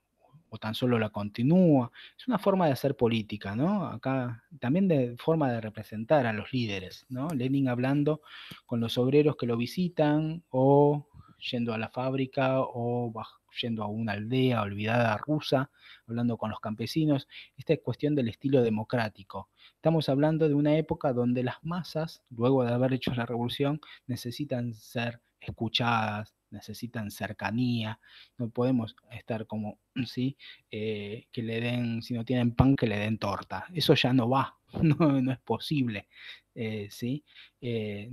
[SPEAKER 1] o tan solo la continúa. Es una forma de hacer política, ¿no? Acá también de forma de representar a los líderes, ¿no? Lenin hablando con los obreros que lo visitan o yendo a la fábrica o yendo a una aldea olvidada rusa, hablando con los campesinos. Esta es cuestión del estilo democrático. Estamos hablando de una época donde las masas, luego de haber hecho la revolución, necesitan ser escuchadas, necesitan cercanía, no podemos estar como, ¿sí? Eh, que le den, si no tienen pan, que le den torta. Eso ya no va, no, es posible, eh, ¿sí? Eh,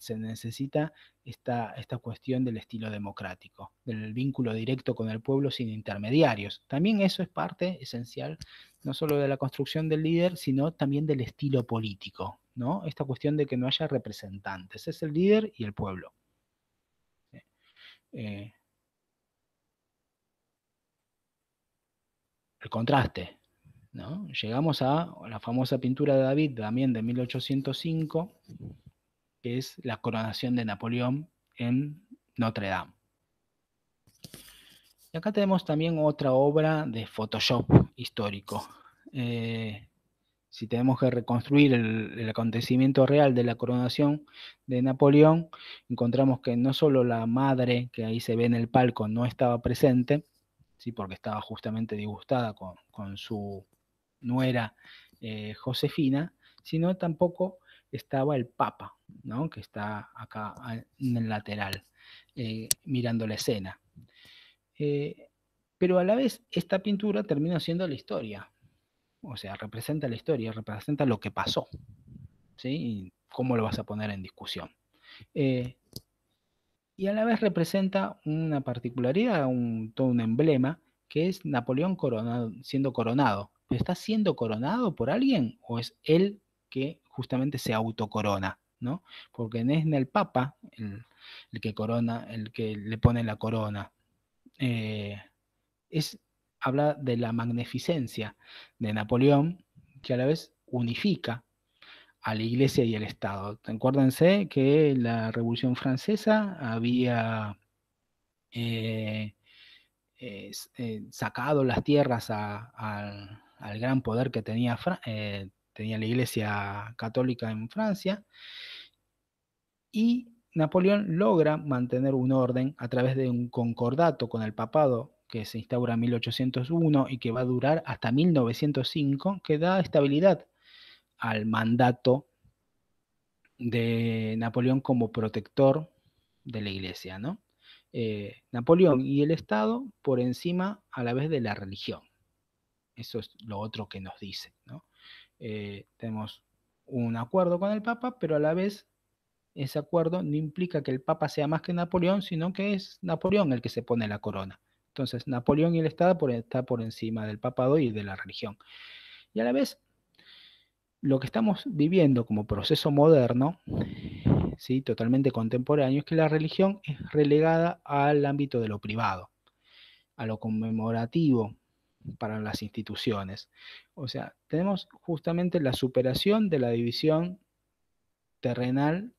[SPEAKER 1] se necesita esta, esta cuestión del estilo democrático, del vínculo directo con el pueblo sin intermediarios. También eso es parte esencial, no solo de la construcción del líder, sino también del estilo político, ¿no? Esta cuestión de que no haya representantes, es el líder y el pueblo. Eh, el contraste. ¿no? Llegamos a la famosa pintura de David, también de 1805, que es la coronación de Napoleón en Notre Dame. Y acá tenemos también otra obra de Photoshop histórico. Eh, si tenemos que reconstruir el, acontecimiento real de la coronación de Napoleón, encontramos que no solo la madre que ahí se ve en el palco no estaba presente, ¿sí? porque estaba justamente disgustada con, su nuera eh, Josefina, sino tampoco estaba el Papa, ¿no? que está acá en el lateral, eh, mirando la escena. Eh, pero a la vez esta pintura termina siendo la historia, o sea, representa la historia, representa lo que pasó, ¿sí? cómo lo vas a poner en discusión. Eh, y a la vez representa una particularidad, un, todo un emblema, que es Napoleón coronado, siendo coronado. ¿Está siendo coronado por alguien o es él que justamente se autocorona? ¿no? Porque es el Papa el, que corona, el que le pone la corona. Eh, es habla de la magnificencia de Napoleón, que a la vez unifica a la iglesia y el Estado. Acuérdense que la Revolución Francesa había eh, eh, sacado las tierras al gran poder que tenía, eh, tenía la iglesia católica en Francia, y Napoleón logra mantener un orden a través de un concordato con el papado que se instaura en 1801 y que va a durar hasta 1905, que da estabilidad al mandato de Napoleón como protector de la iglesia, ¿no? eh, Napoleón y el Estado por encima a la vez de la religión. Eso es lo otro que nos dice. Eh, tenemos un acuerdo con el Papa, pero a la vez ese acuerdo no implica que el Papa sea más que Napoleón, sino que es Napoleón el que se pone la corona. Entonces, Napoleón y el Estado por, está por encima del papado y de la religión. Y a la vez, lo que estamos viviendo como proceso moderno, ¿sí? totalmente contemporáneo, es que la religión es relegada al ámbito de lo privado, a lo conmemorativo para las instituciones. O sea, tenemos justamente la superación de la división terrenal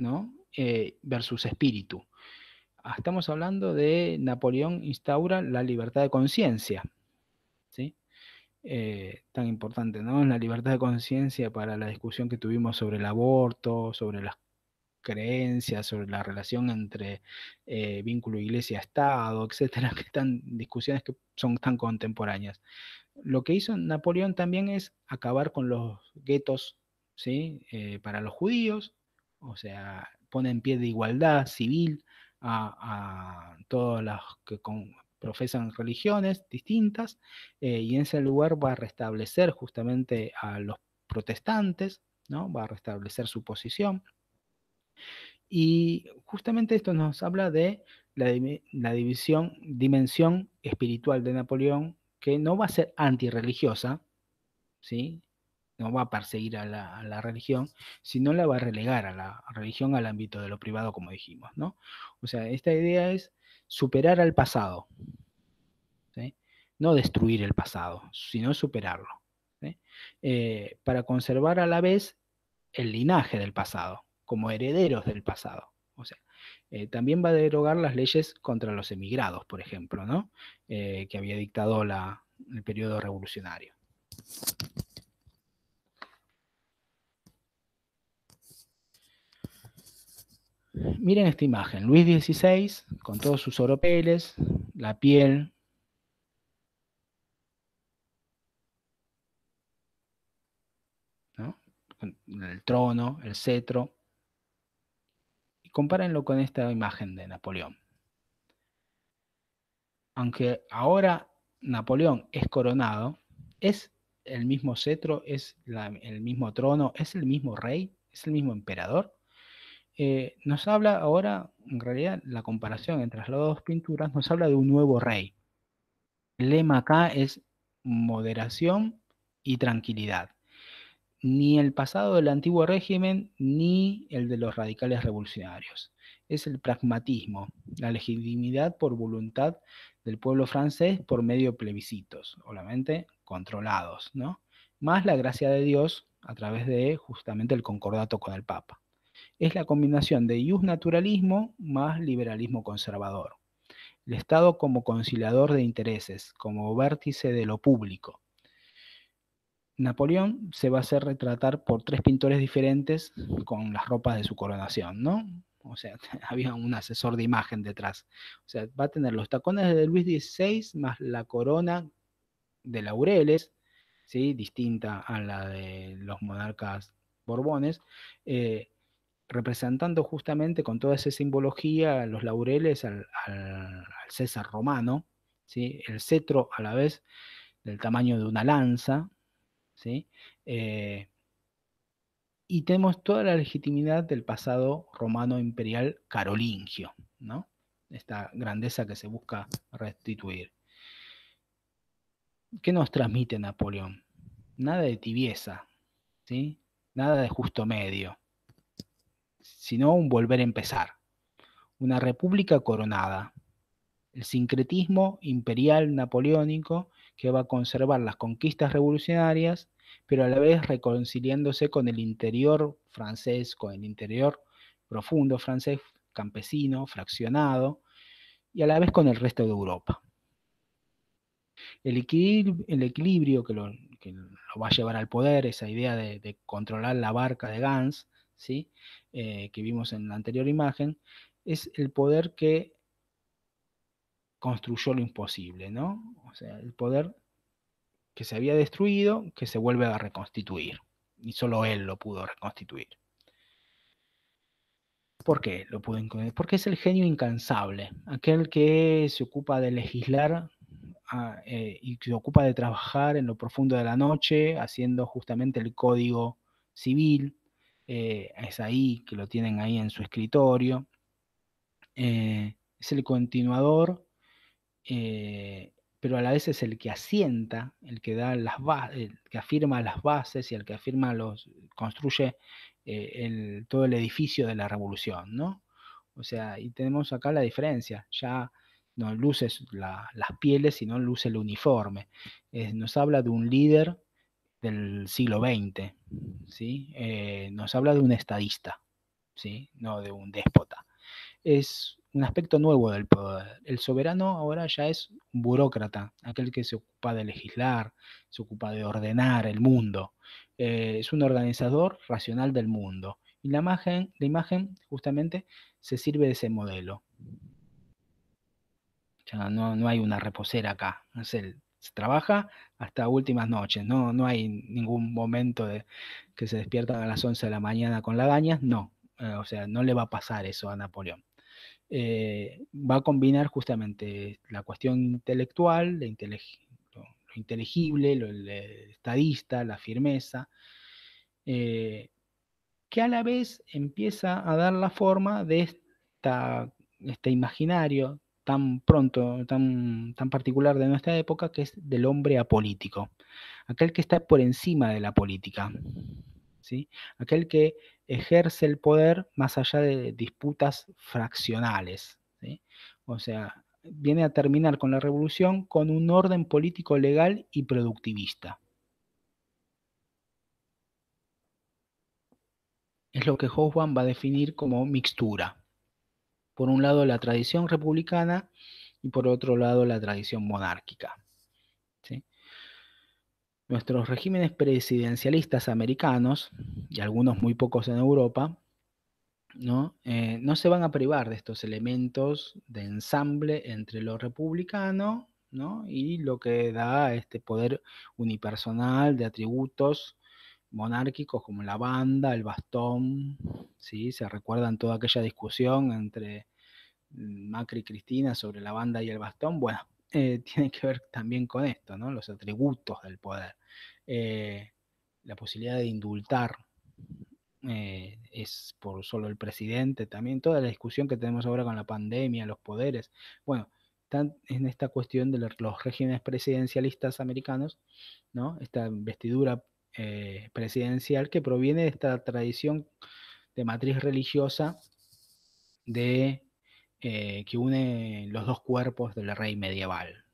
[SPEAKER 1] ¿no? Eh, versus espíritu. Ah, estamos hablando de Napoleón instaura la libertad de conciencia. ¿sí? Eh, tan importante, ¿no? La libertad de conciencia para la discusión que tuvimos sobre el aborto, sobre las creencias, sobre la relación entre eh, vínculo iglesia-estado, etcétera, que están discusiones que son tan contemporáneas. Lo que hizo Napoleón también es acabar con los guetos ¿sí? Eh, para los judíos, o sea, pone en pie de igualdad civil a, todos los que profesan religiones distintas, eh, y en ese lugar va a restablecer justamente a los protestantes, ¿no? va a restablecer su posición. Y justamente esto nos habla de la, división, dimensión espiritual de Napoleón, que no va a ser antirreligiosa, ¿sí? no va a perseguir a la, religión, sino la va a relegar a la religión al ámbito de lo privado, como dijimos, ¿no? O sea, esta idea es superar al pasado, no destruir el pasado, sino superarlo, eh, para conservar a la vez el linaje del pasado, como herederos del pasado. O sea, eh, también va a derogar las leyes contra los emigrados, por ejemplo, ¿no? Eh, que había dictado la, el periodo revolucionario. Miren esta imagen, Luis XVI con todos sus oropeles, la piel. El trono, el cetro. Compárenlo con esta imagen de Napoleón. Aunque ahora Napoleón es coronado, es el mismo cetro, es el mismo trono, es el mismo rey, es el mismo emperador. Eh, nos habla ahora, en realidad, la comparación entre las dos pinturas nos habla de un nuevo rey. El lema acá es moderación y tranquilidad. Ni el pasado del antiguo régimen, ni el de los radicales revolucionarios. Es el pragmatismo, la legitimidad por voluntad del pueblo francés por medio de plebiscitos, obviamente controlados, ¿no? Más la gracia de Dios a través de justamente el concordato con el Papa es la combinación de naturalismo más liberalismo conservador. El Estado como conciliador de intereses, como vértice de lo público. Napoleón se va a hacer retratar por tres pintores diferentes con las ropas de su coronación, ¿no? O sea, había un asesor de imagen detrás. O sea, va a tener los tacones de Luis XVI más la corona de laureles, ¿sí? distinta a la de los monarcas borbones, eh, representando justamente con toda esa simbología los laureles al, César romano, ¿sí? el cetro a la vez del tamaño de una lanza, Eh, y tenemos toda la legitimidad del pasado romano imperial carolingio, ¿no? esta grandeza que se busca restituir. ¿Qué nos transmite Napoleón? Nada de tibieza, ¿sí? nada de justo medio sino un volver a empezar. Una república coronada. El sincretismo imperial napoleónico que va a conservar las conquistas revolucionarias, pero a la vez reconciliándose con el interior francés, con el interior profundo francés, campesino, fraccionado, y a la vez con el resto de Europa. El equilibrio, que, lo, va a llevar al poder, esa idea de, controlar la barca de Gans, ¿sí? Eh, que vimos en la anterior imagen, es el poder que construyó lo imposible, ¿no? O sea, el poder que se había destruido, que se vuelve a reconstituir. Y solo él lo pudo reconstituir. ¿Por qué lo pudo? Porque es el genio incansable, aquel que se ocupa de legislar ah, eh, y se ocupa de trabajar en lo profundo de la noche, haciendo justamente el código civil. Eh, es ahí que lo tienen ahí en su escritorio. Eh, es el continuador, pero a la vez es el que asienta, el que da las el que afirma las bases y el que afirma los, construye el, todo el edificio de la revolución, ¿no? O sea, y tenemos acá la diferencia, ya no luce las pieles, sino luce el uniforme. nos habla de un líder del siglo XX, ¿sí? Eh, nos habla de un estadista, ¿sí? no de un déspota. Es un aspecto nuevo del poder. El soberano ahora ya es un burócrata, aquel que se ocupa de legislar, se ocupa de ordenar el mundo. Eh, es un organizador racional del mundo. Y la imagen, la imagen justamente se sirve de ese modelo. Ya no, no hay una reposera acá. Es el, se trabaja hasta últimas noches, no, no hay ningún momento de que se despiertan a las 11 de la mañana con lagañas, no, eh, o sea, no le va a pasar eso a Napoleón. Eh, va a combinar justamente la cuestión intelectual, lo, inteligible, lo, estadista, la firmeza, eh, que a la vez empieza a dar la forma de este imaginario tan pronto, tan, tan particular de nuestra época, que es del hombre apolítico, aquel que está por encima de la política, ¿sí? aquel que ejerce el poder más allá de disputas fraccionales. O sea, viene a terminar con la revolución con un orden político legal y productivista. Es lo que Hobsbawm va a definir como mixtura por un lado la tradición republicana y por otro lado la tradición monárquica. Nuestros regímenes presidencialistas americanos, y algunos muy pocos en Europa, ¿no? Eh, no se van a privar de estos elementos de ensamble entre lo republicano y lo que da este poder unipersonal de atributos monárquicos como la banda, el bastón, ¿sí? se recuerdan toda aquella discusión entre Macri y Cristina sobre la banda y el bastón, bueno, eh, tiene que ver también con esto, ¿no? Los atributos del poder. Eh, la posibilidad de indultar eh, es por solo el presidente, también toda la discusión que tenemos ahora con la pandemia, los poderes, bueno, están en esta cuestión de los regímenes presidencialistas americanos, ¿no? Esta vestidura presidencial que proviene de esta tradición de matriz religiosa de eh, que une los dos cuerpos del rey medieval.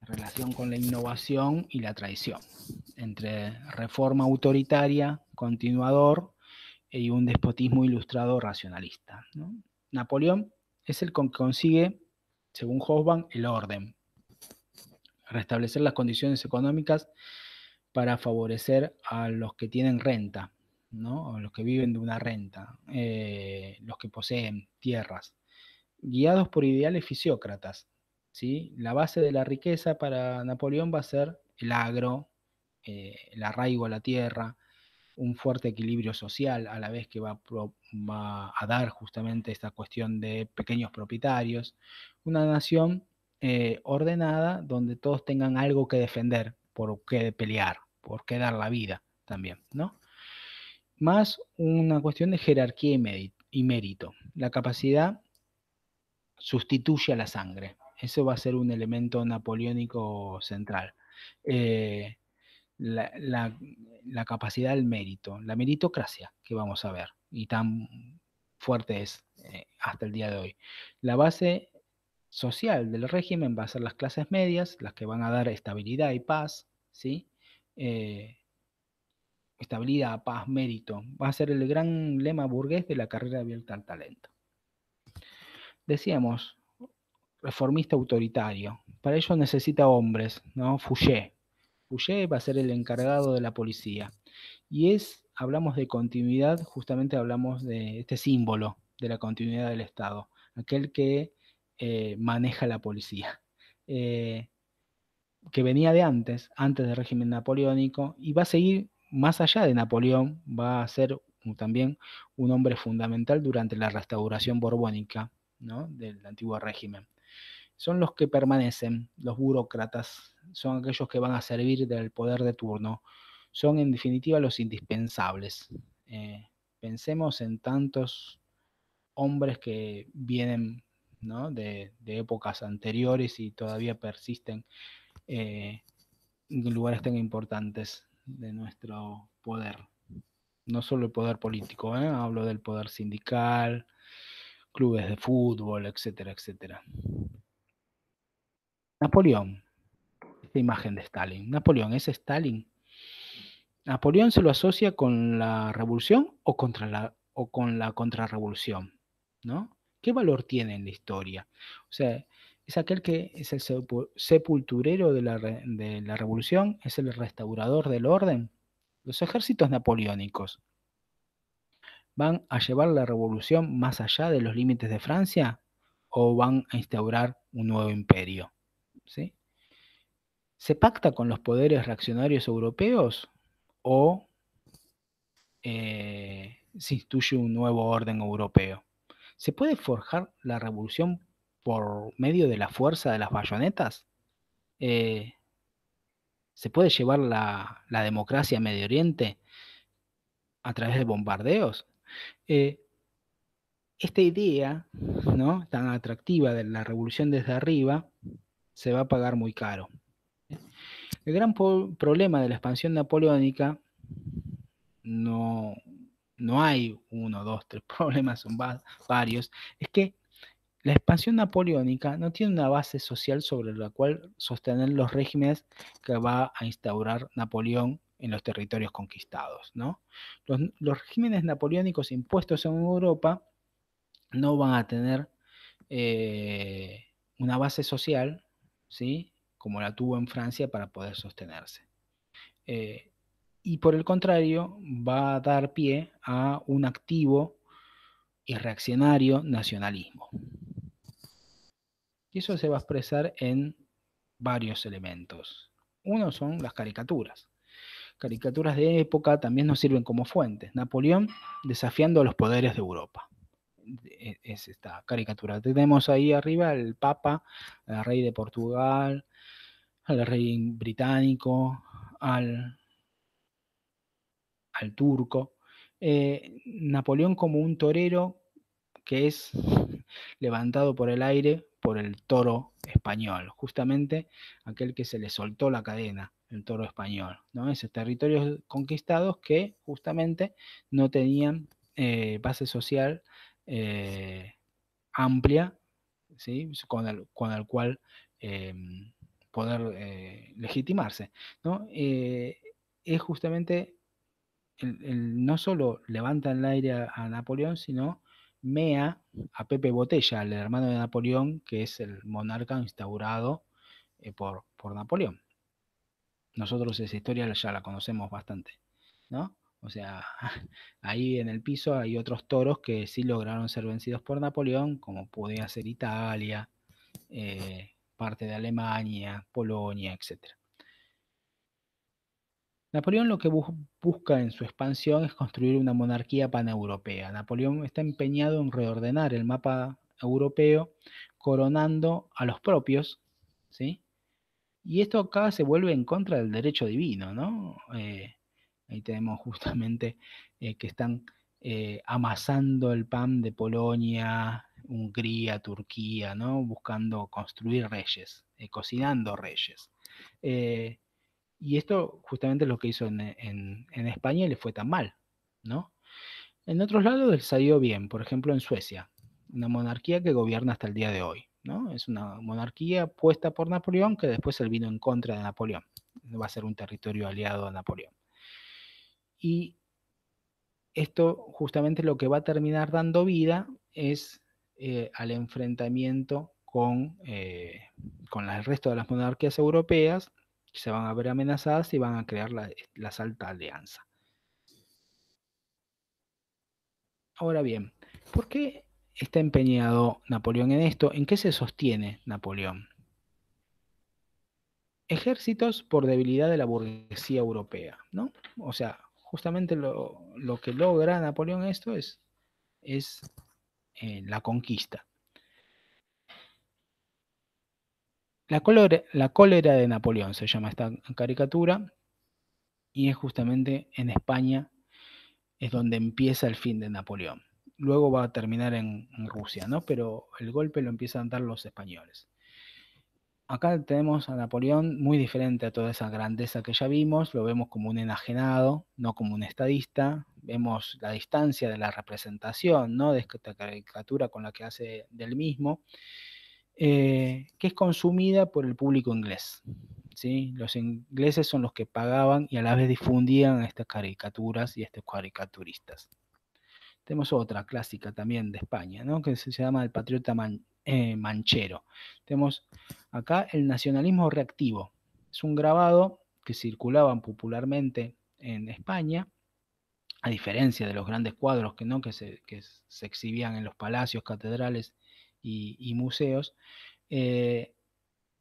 [SPEAKER 1] Relación con la innovación y la tradición, entre reforma autoritaria, continuador, y un despotismo ilustrado racionalista. Napoleón es el que consigue, según Hobsbawm, el orden, restablecer las condiciones económicas para favorecer a los que tienen renta, los que viven de una renta, eh, los que poseen tierras, guiados por ideales fisiócratas. ¿sí? La base de la riqueza para Napoleón va a ser el agro, eh, el arraigo a la tierra, un fuerte equilibrio social, a la vez que va, a dar justamente esta cuestión de pequeños propietarios, una nación eh, ordenada donde todos tengan algo que defender, por qué pelear, por qué dar la vida también, ¿no? Más una cuestión de jerarquía y mérito. La capacidad sustituye a la sangre. Eso va a ser un elemento napoleónico central. Eh, la, capacidad del mérito, la meritocracia que vamos a ver, y tan fuerte es eh, hasta el día de hoy. La base social del régimen va a ser las clases medias, las que van a dar estabilidad y paz, ¿sí? Eh, estabilidad, paz, mérito. Va a ser el gran lema burgués de la carrera abierta al talento. Decíamos, reformista autoritario. Para ello necesita hombres, ¿no? Fouché. Fouché va a ser el encargado de la policía. Y es, hablamos de continuidad, justamente hablamos de este símbolo de la continuidad del Estado, aquel que eh, maneja la policía. Eh, que venía de antes, antes del régimen napoleónico, y va a seguir más allá de Napoleón, va a ser también un hombre fundamental durante la restauración borbónica del antiguo régimen. Son los que permanecen, los burócratas, son aquellos que van a servir del poder de turno, son en definitiva los indispensables. Eh, pensemos en tantos hombres que vienen de, épocas anteriores y todavía persisten eh, en lugares tan importantes de nuestro poder. No solo el poder político, ¿eh? hablo del poder sindical, clubes de fútbol, etcétera, etcétera. Napoleón, esta imagen de Stalin. Napoleón, ¿es Stalin? Napoleón se lo asocia con la revolución o, contra la, o con la contrarrevolución, ¿no? ¿Qué valor tiene en la historia? O sea, es aquel que es el sepulturero de la, de la revolución, es el restaurador del orden. Los ejércitos napoleónicos van a llevar la revolución más allá de los límites de Francia o van a instaurar un nuevo imperio. ¿Sí? ¿Se pacta con los poderes reaccionarios europeos o eh, se instituye un nuevo orden europeo? ¿Se puede forjar la revolución por medio de la fuerza de las bayonetas? Eh, ¿Se puede llevar la, democracia a Medio Oriente a través de bombardeos? Eh, esta idea ¿no? tan atractiva de la revolución desde arriba se va a pagar muy caro. El gran problema de la expansión napoleónica no, no hay uno, dos, tres problemas, son varios, es que la expansión napoleónica no tiene una base social sobre la cual sostener los regímenes que va a instaurar Napoleón en los territorios conquistados. ¿no? Los, regímenes napoleónicos impuestos en Europa no van a tener eh, una base social, ¿sí? como la tuvo en Francia, para poder sostenerse. Eh, y por el contrario, va a dar pie a un activo y reaccionario nacionalismo. Y eso se va a expresar en varios elementos. Uno son las caricaturas. Caricaturas de época también nos sirven como fuentes. Napoleón desafiando a los poderes de Europa. E, es esta caricatura. Tenemos ahí arriba el Papa, al rey de Portugal, al rey británico, al, al turco. Eh, Napoleón como un torero que es levantado por el aire por el toro español, justamente aquel que se le soltó la cadena, el toro español, ¿no? Esos territorios conquistados que justamente no tenían eh, base social eh, amplia, ¿sí? con, el, con el cual em, poder legitimarse, ¿no? es justamente no solo levanta en el aire a Napoleón, sino mea a Pepe Botella, el hermano de Napoleón, que es el monarca instaurado eh, por, por, Napoleón. Nosotros esa historia ya la conocemos bastante, ¿no? O sea, ahí en el piso hay otros toros que sí lograron ser vencidos por Napoleón, como podía ser Italia, eh, parte de Alemania, Polonia, etcétera. Napoleón lo que busca en su expansión es construir una monarquía paneuropea. Napoleón está empeñado en reordenar el mapa europeo, coronando a los propios, ¿sí? Y esto acá se vuelve en contra del derecho divino, ¿no? Eh, ahí tenemos justamente eh, que están eh, amasando el pan de Polonia, Hungría, Turquía, ¿no? Buscando construir reyes, cocinando reyes. Y esto justamente es lo que hizo en, España y le fue tan mal, ¿no? En otros lados salió bien, por ejemplo en Suecia, una monarquía que gobierna hasta el día de hoy, ¿no? Es una monarquía puesta por Napoleón que después él vino en contra de Napoleón. Va a ser un territorio aliado a Napoleón. Y esto justamente lo que va a terminar dando vida es eh, al enfrentamiento con, eh, con el resto de las monarquías europeas se van a ver amenazadas y van a crear la, la Salta Alianza. Ahora bien, ¿por qué está empeñado Napoleón en esto? ¿En qué se sostiene Napoleón? Ejércitos por debilidad de la burguesía europea, ¿no? O sea, justamente lo, que logra Napoleón esto es, es eh, la conquista. La cólera, de Napoleón se llama esta caricatura y es justamente en España es donde empieza el fin de Napoleón. Luego va a terminar en, en Rusia, ¿no? Pero el golpe lo empiezan a dar los españoles acá tenemos a Napoleón muy diferente a toda esa grandeza que ya vimos, lo vemos como un enajenado, no como un estadista, vemos la distancia de la representación, ¿no? de esta caricatura con la que hace del mismo, eh, que es consumida por el público inglés. ¿sí? Los ingleses son los que pagaban y a la vez difundían estas caricaturas y estos caricaturistas. Tenemos otra clásica también de España, ¿no? que se llama El Patriota eh, Manchero. Tenemos acá el nacionalismo reactivo. Es un grabado que circulaban popularmente en España, a diferencia de los grandes cuadros que, ¿no? que, se, exhibían en los palacios, catedrales y, museos. Eh,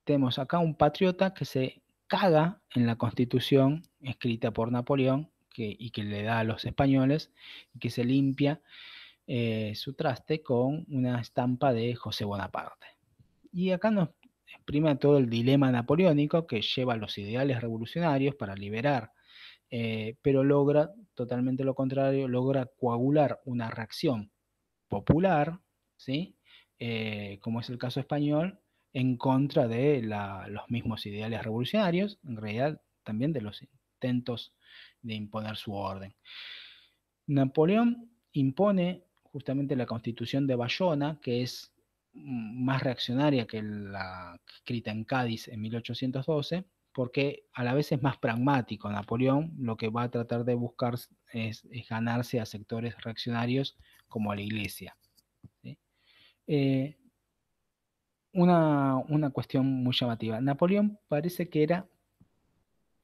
[SPEAKER 1] tenemos acá un patriota que se caga en la constitución escrita por Napoleón y que le da a los españoles y que se limpia eh, su traste con una estampa de José Bonaparte. Y acá nos exprime todo el dilema napoleónico que lleva los ideales revolucionarios para liberar, eh, pero logra totalmente lo contrario, logra coagular una reacción popular, ¿sí? Eh, como es el caso español, en contra de los mismos ideales revolucionarios, en realidad también de los intentos de imponer su orden. Napoleón impone justamente la constitución de Bayona, que es más reaccionaria que la escrita en Cádiz en 1812, porque a la vez es más pragmático. Napoleón lo que va a tratar de buscar es, ganarse a sectores reaccionarios como a la iglesia. Eh, una, una, cuestión muy llamativa. Napoleón parece que era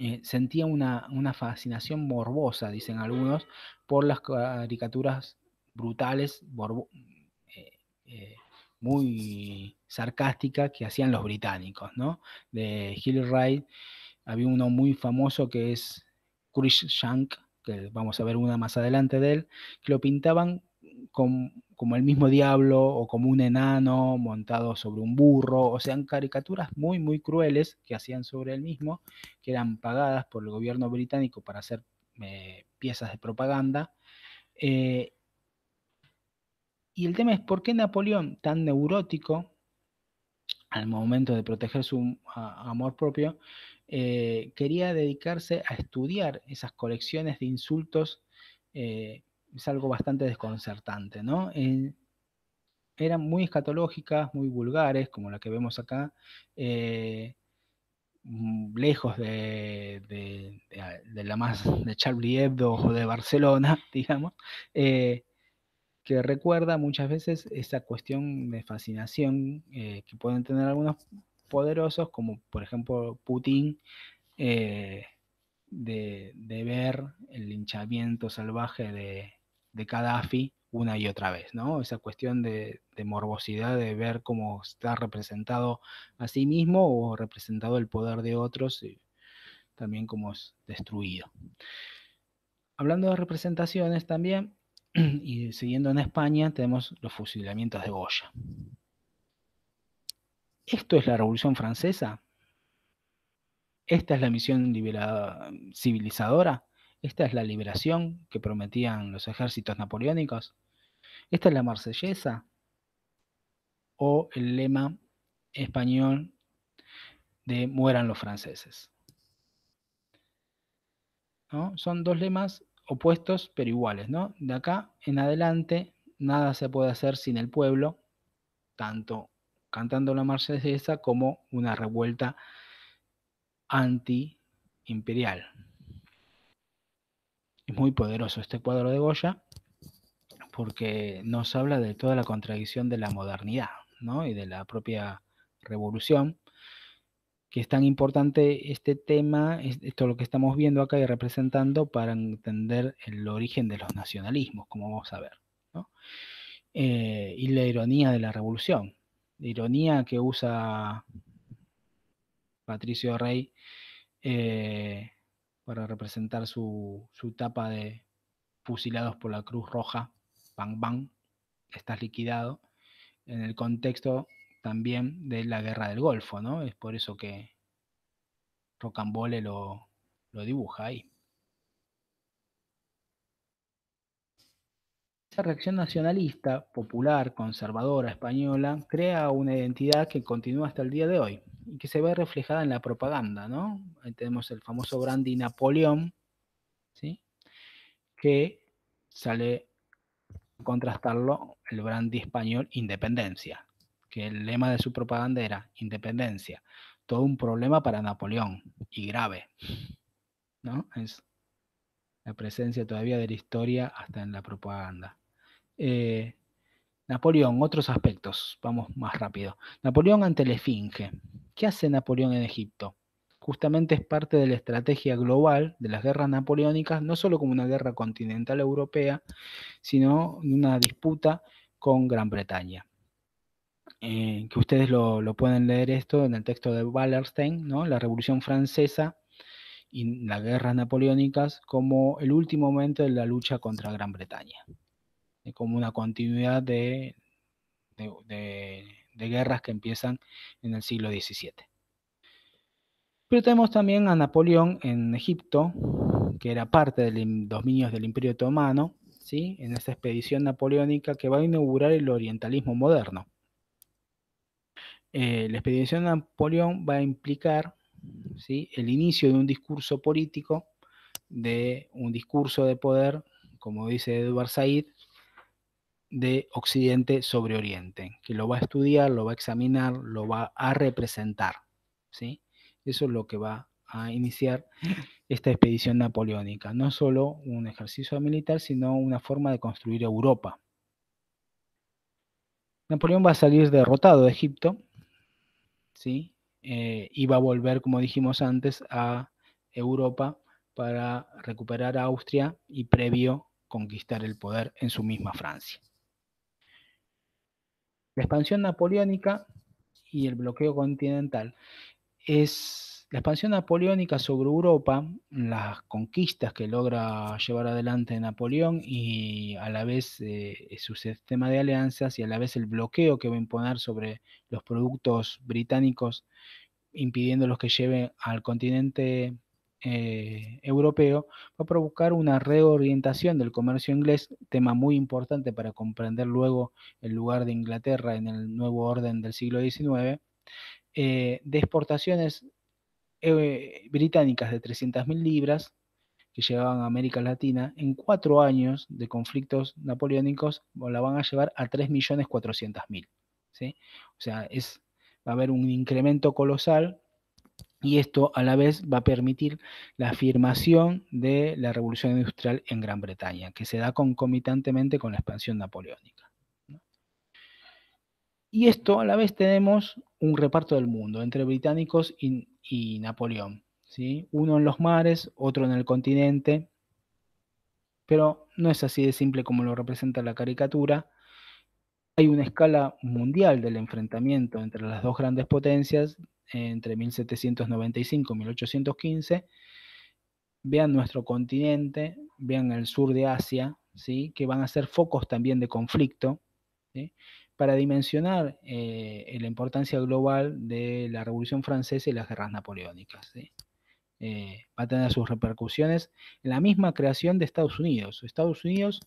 [SPEAKER 1] eh, sentía una, fascinación morbosa, dicen algunos, por las caricaturas brutales, eh, muy sarcásticas que hacían los británicos, ¿no? De Hill Wright había uno muy famoso que es Shank, que vamos a ver una más adelante de él, que lo pintaban como el mismo diablo o como un enano montado sobre un burro, o sea, caricaturas muy, muy crueles que hacían sobre él mismo, que eran pagadas por el gobierno británico para hacer eh, piezas de propaganda. Eh, y el tema es por qué Napoleón, tan neurótico, al momento de proteger su amor propio, eh, quería dedicarse a estudiar esas colecciones de insultos es algo bastante desconcertante, ¿no? Eh, eran muy escatológicas, muy vulgares, como la que vemos acá, eh, mm, lejos de, la más de Charlie Hebdo o de Barcelona, digamos, eh, que recuerda muchas veces esa cuestión de fascinación que pueden tener algunos poderosos, como por ejemplo Putin, de, ver el linchamiento salvaje de, de Gaddafi una y otra vez, ¿no? Esa cuestión de, morbosidad de ver cómo está representado a sí mismo o representado el poder de otros y también cómo es destruido. Hablando de representaciones también, y siguiendo en España, tenemos los fusilamientos de Goya. ¿Esto es la Revolución Francesa? ¿Esta es la misión civilizadora? Esta es la liberación que prometían los ejércitos napoleónicos. Esta es la marsellesa o el lema español de mueran los franceses. Son dos lemas opuestos pero iguales. ¿no? De acá en adelante nada se puede hacer sin el pueblo, tanto cantando la marsellesa como una revuelta anti-imperial muy poderoso este cuadro de Goya porque nos habla de toda la contradicción de la modernidad y de la propia revolución, que es tan importante este tema, esto lo que estamos viendo acá y representando para entender el origen de los nacionalismos, como vamos a ver. Eh, y la ironía de la revolución, la ironía que usa Patricio Rey. Eh, para representar su, su tapa de fusilados por la Cruz Roja, bang bang, estás liquidado, en el contexto también de la guerra del Golfo, ¿no? Es por eso que Rocambole lo, lo dibuja ahí. Esa reacción nacionalista, popular, conservadora, española, crea una identidad que continúa hasta el día de hoy y que se ve reflejada en la propaganda, ¿no? Ahí tenemos el famoso brandy Napoleón, ¿sí? Que sale a contrastarlo el brandy español Independencia, que el lema de su propaganda era Independencia, todo un problema para Napoleón y grave, ¿no? Es la presencia todavía de la historia hasta en la propaganda. Eh, Napoleón, otros aspectos, vamos más rápido. Napoleón ante la Esfinge. ¿Qué hace Napoleón en Egipto? Justamente es parte de la estrategia global de las guerras napoleónicas, no solo como una guerra continental europea, sino una disputa con Gran Bretaña. Eh, que ustedes lo, pueden leer esto en el texto de Wallerstein, ¿no? la Revolución Francesa y las guerras napoleónicas como el último momento de la lucha contra Gran Bretaña como una continuidad de, de, guerras que empiezan en el siglo XVII. Pero tenemos también a Napoleón en Egipto, que era parte de los dominios del Imperio Otomano, ¿sí? en esta expedición napoleónica que va a inaugurar el orientalismo moderno. Eh, la expedición de Napoleón va a implicar ¿sí? el inicio de un discurso político, de un discurso de poder, como dice Edward Said, de Occidente sobre Oriente, que lo va a estudiar, lo va a examinar, lo va a representar. ¿sí? Eso es lo que va a iniciar esta expedición napoleónica. No solo un ejercicio militar, sino una forma de construir Europa. Napoleón va a salir derrotado de Egipto, ¿sí? Eh, y va a volver, como dijimos antes, a Europa para recuperar Austria y previo conquistar el poder en su misma Francia. La expansión napoleónica y el bloqueo continental. Es la expansión napoleónica sobre Europa, las conquistas que logra llevar adelante Napoleón y a la vez eh, su sistema de alianzas y a la vez el bloqueo que va a imponer sobre los productos británicos, impidiéndolos que lleven al continente eh, europeo va a provocar una reorientación del comercio inglés, tema muy importante para comprender luego el lugar de Inglaterra en el nuevo orden del siglo XIX, eh, de exportaciones eh, británicas de 300.000 libras que llegaban a América Latina, en cuatro años de conflictos napoleónicos la van a llevar a 3.400.000. ¿sí? O sea, es, va a haber un incremento colosal y esto a la vez va a permitir la afirmación de la revolución industrial en Gran Bretaña, que se da concomitantemente con la expansión napoleónica. Y esto a la vez tenemos un reparto del mundo entre británicos y, Napoleón. ¿sí? Uno en los mares, otro en el continente, pero no es así de simple como lo representa la caricatura. Hay una escala mundial del enfrentamiento entre las dos grandes potencias entre 1795 y 1815, vean nuestro continente, vean el sur de Asia, ¿sí? que van a ser focos también de conflicto, para dimensionar eh, la importancia global de la Revolución Francesa y las guerras napoleónicas. Eh, va a tener sus repercusiones en la misma creación de Estados Unidos. Estados Unidos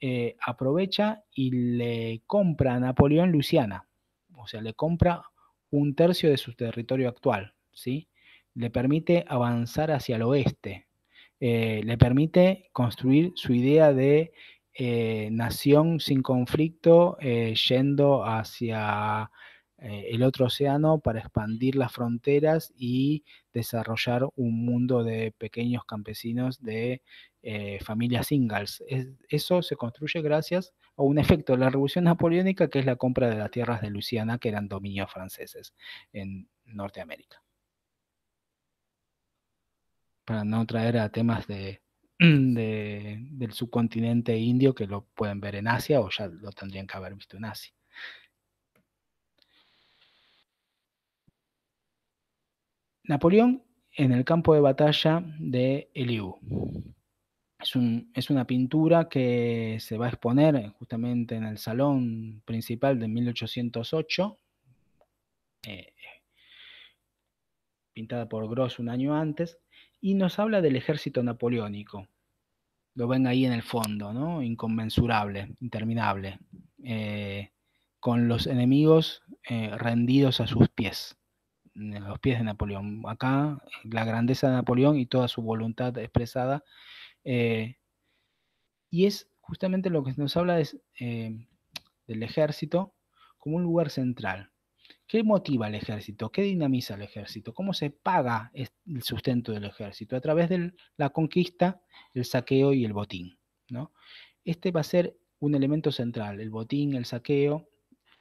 [SPEAKER 1] eh, aprovecha y le compra a Napoleón Luisiana, o sea, le compra un tercio de su territorio actual, ¿sí? Le permite avanzar hacia el oeste, eh, le permite construir su idea de eh, nación sin conflicto eh, yendo hacia el otro océano para expandir las fronteras y desarrollar un mundo de pequeños campesinos de familias singles. eso se construye gracias o un efecto de la Revolución Napoleónica, que es la compra de las tierras de Luisiana, que eran dominios franceses en Norteamérica. Para no traer a temas de, del subcontinente indio, que lo pueden ver en Asia o ya lo tendrían que haber visto en Asia. Napoleón en el campo de batalla de Eliú. Es, una pintura que se va a exponer justamente en el salón principal de 1808, eh, pintada por Gross un año antes, y nos habla del ejército napoleónico. Lo ven ahí en el fondo, ¿no? Inconmensurable, interminable, eh, con los enemigos eh, rendidos a sus pies, los pies de Napoleón. Acá la grandeza de Napoleón y toda su voluntad expresada eh, y es justamente lo que nos habla eh, del ejército como un lugar central. ¿Qué motiva al ejército? ¿Qué dinamiza al ejército? ¿Cómo se paga el sustento del ejército? A través de la conquista, el saqueo y el botín. Este va a ser un elemento central, el botín, el saqueo,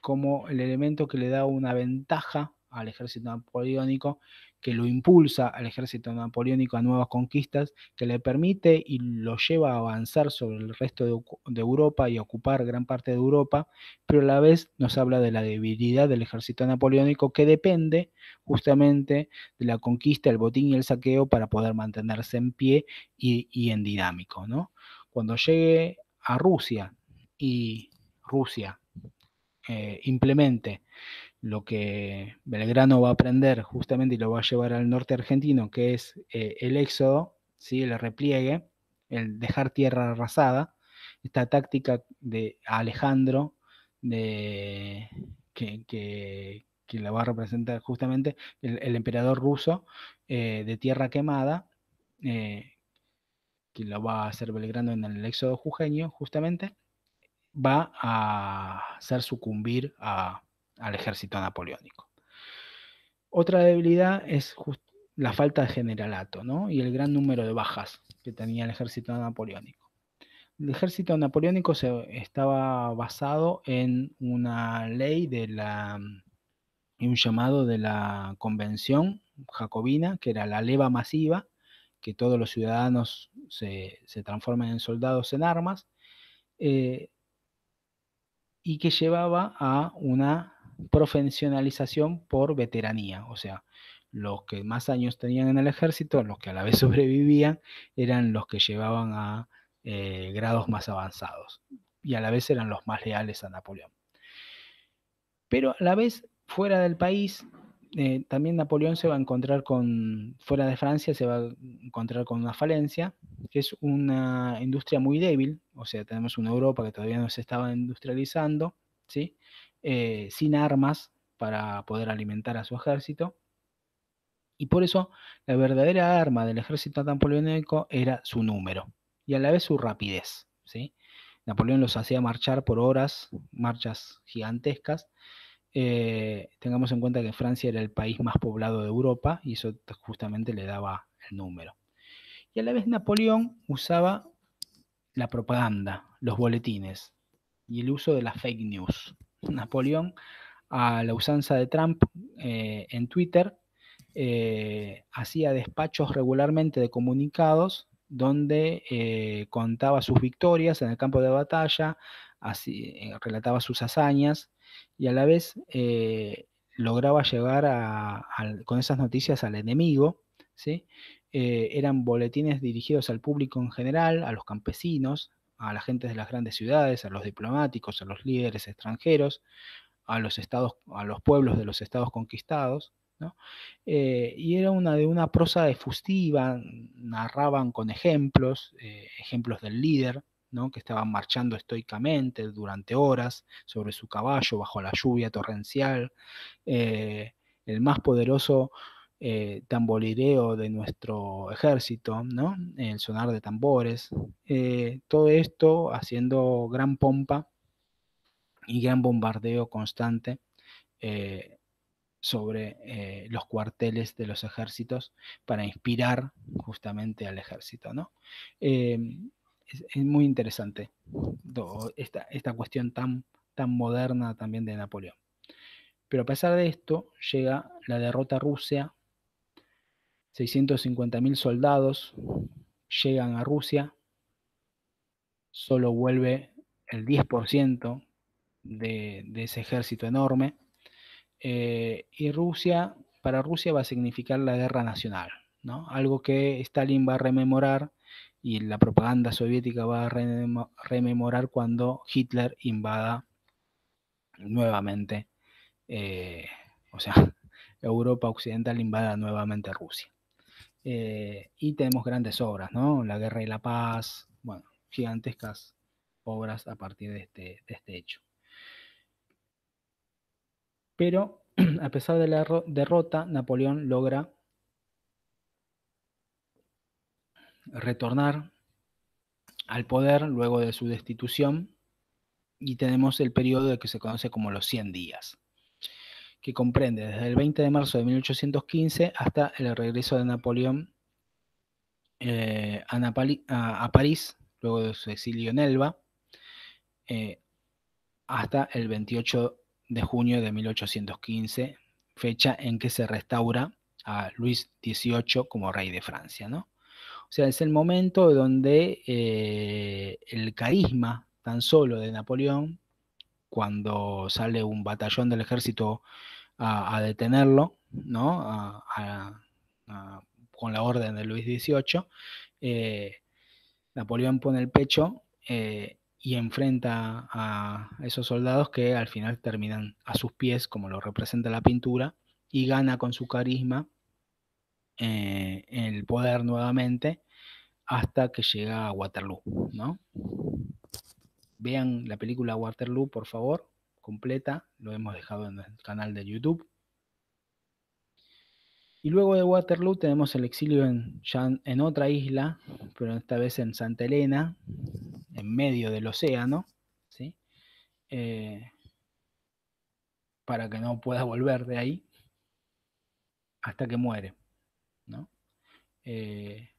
[SPEAKER 1] como el elemento que le da una ventaja al ejército napoleónico que lo impulsa al ejército napoleónico a nuevas conquistas, que le permite y lo lleva a avanzar sobre el resto de, Europa y ocupar gran parte de Europa, pero a la vez nos habla de la debilidad del ejército napoleónico que depende justamente de la conquista, el botín y el saqueo para poder mantenerse en pie y, en dinámico. ¿no? Cuando llegue a Rusia y Rusia eh, implemente lo que Belgrano va a aprender justamente y lo va a llevar al norte argentino, que es eh, el éxodo, ¿sí? el repliegue, el dejar tierra arrasada, esta táctica de Alejandro, de, que, la va a representar justamente el, emperador ruso eh, de tierra quemada, eh, que lo va a hacer Belgrano en el éxodo jujeño, justamente, va a hacer sucumbir a al ejército napoleónico. Otra debilidad es la falta de generalato ¿no? y el gran número de bajas que tenía el ejército napoleónico. El ejército napoleónico se, estaba basado en una ley de la, y un llamado de la convención jacobina, que era la leva masiva, que todos los ciudadanos se, transforman en soldados en armas, eh, y que llevaba a una profesionalización por veteranía, o sea, los que más años tenían en el ejército, los que a la vez sobrevivían, eran los que llevaban a eh, grados más avanzados y a la vez eran los más leales a Napoleón. Pero a la vez, fuera del país, eh, también Napoleón se va a encontrar con, fuera de Francia, se va a encontrar con una falencia, que es una industria muy débil, o sea, tenemos una Europa que todavía no se estaba industrializando, ¿sí? Eh, sin armas para poder alimentar a su ejército. Y por eso la verdadera arma del ejército napoleónico era su número y a la vez su rapidez. ¿sí? Napoleón los hacía marchar por horas, marchas gigantescas. Eh, tengamos en cuenta que Francia era el país más poblado de Europa y eso justamente le daba el número. Y a la vez Napoleón usaba la propaganda, los boletines y el uso de la fake news. Napoleón a la usanza de Trump eh, en Twitter, eh, hacía despachos regularmente de comunicados donde eh, contaba sus victorias en el campo de batalla, así, relataba sus hazañas y a la vez lograba llegar con esas noticias al enemigo. ¿sí? eran boletines dirigidos al público en general, a los campesinos, a la gente de las grandes ciudades, a los diplomáticos, a los líderes extranjeros, a los estados, a los pueblos de los estados conquistados, eh, y era una de una prosa efustiva, narraban con ejemplos, eh, ejemplos del líder, ¿no? que estaban marchando estoicamente durante horas sobre su caballo bajo la lluvia torrencial, eh, el más poderoso eh, de nuestro ejército, el sonar de tambores, eh, todo esto haciendo gran pompa y gran bombardeo constante eh, sobre los cuarteles de los ejércitos para inspirar justamente al ejército. ¿no? Es, muy interesante esta, esta cuestión tan, tan moderna también de Napoleón. Pero a pesar de esto, llega la derrota Rusia 650.000 soldados llegan a Rusia, solo vuelve el 10% de, ese ejército enorme, eh, y Rusia, para Rusia va a significar la guerra nacional, ¿no? Algo que Stalin va a rememorar y la propaganda soviética va a rememorar cuando Hitler invada nuevamente, eh, o sea, Europa Occidental invada nuevamente Rusia. Eh, y tenemos grandes obras, ¿no? La Guerra y la Paz, bueno, gigantescas obras a partir de este, de este hecho. Pero a pesar de la derrota, Napoleón logra retornar al poder luego de su destitución y tenemos el periodo que se conoce como los 100 días, que comprende desde el 20 de marzo de 1815 hasta el regreso de Napoleón eh, a, París, luego de su exilio en Elba, eh, hasta el 28 de junio de 1815, fecha en que se restaura a Luis XVIII como rey de Francia, ¿no? O sea, es el momento donde eh, el carisma tan solo de Napoleón, cuando sale un batallón del ejército a, detenerlo, ¿no? con la orden de Luis XVIII, eh, Napoleón pone el pecho eh, y enfrenta a esos soldados que al final terminan a sus pies, como lo representa la pintura, y gana con su carisma eh, el poder nuevamente hasta que llega a Waterloo, ¿no? Vean la película Waterloo, por favor, completa, lo hemos dejado en el canal de YouTube. Y luego de Waterloo tenemos el exilio en, en otra isla, pero esta vez en Santa Elena, en medio del océano, ¿sí? Eh, para que no pueda volver de ahí hasta que muere. ¿no? Eh,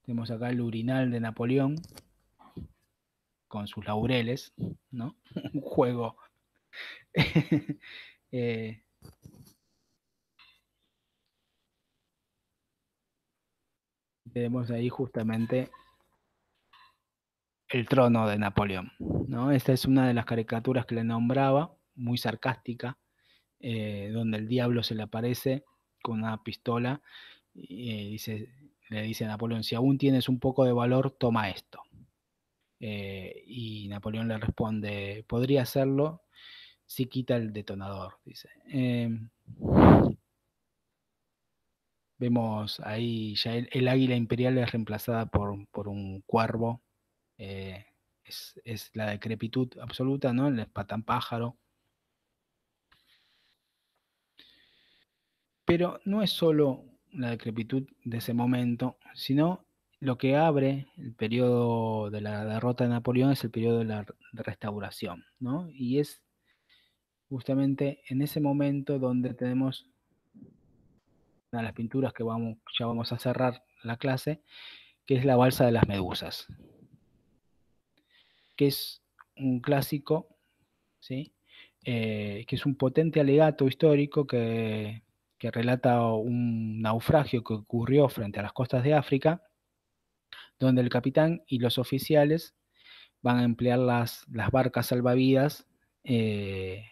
[SPEAKER 1] tenemos acá el urinal de Napoleón con sus laureles, ¿no? Un juego. Eh, tenemos ahí justamente el trono de Napoleón. ¿no? Esta es una de las caricaturas que le nombraba, muy sarcástica, eh, donde el diablo se le aparece con una pistola y eh, dice, le dice a Napoleón, si aún tienes un poco de valor, toma esto. Eh, y Napoleón le responde, podría hacerlo si quita el detonador, dice. Em, vemos ahí ya el, águila imperial es reemplazada por, por un cuervo. Eh, es, es, la decrepitud absoluta, ¿no? El patán pájaro. Pero no es solo la decrepitud de ese momento, sino lo que abre el periodo de la derrota de Napoleón es el periodo de la restauración, ¿no? Y es justamente en ese momento donde tenemos una de las pinturas que vamos, ya vamos a cerrar la clase, que es la balsa de las medusas, que es un clásico, ¿sí? Eh, que es un potente alegato histórico que que relata un naufragio que ocurrió frente a las costas de África, donde el capitán y los oficiales van a emplear las, las barcas salvavidas, eh,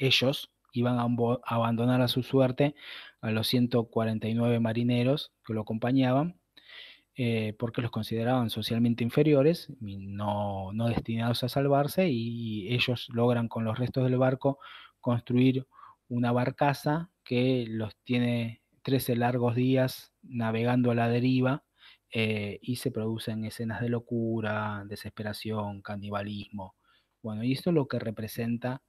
[SPEAKER 1] ellos iban a abandonar a su suerte a los 149 marineros que lo acompañaban, eh, porque los consideraban socialmente inferiores, no, no destinados a salvarse, y ellos logran con los restos del barco construir una barcaza que los tiene 13 largos días navegando a la deriva eh, y se producen escenas de locura, desesperación, canibalismo. Bueno, y esto es lo que representa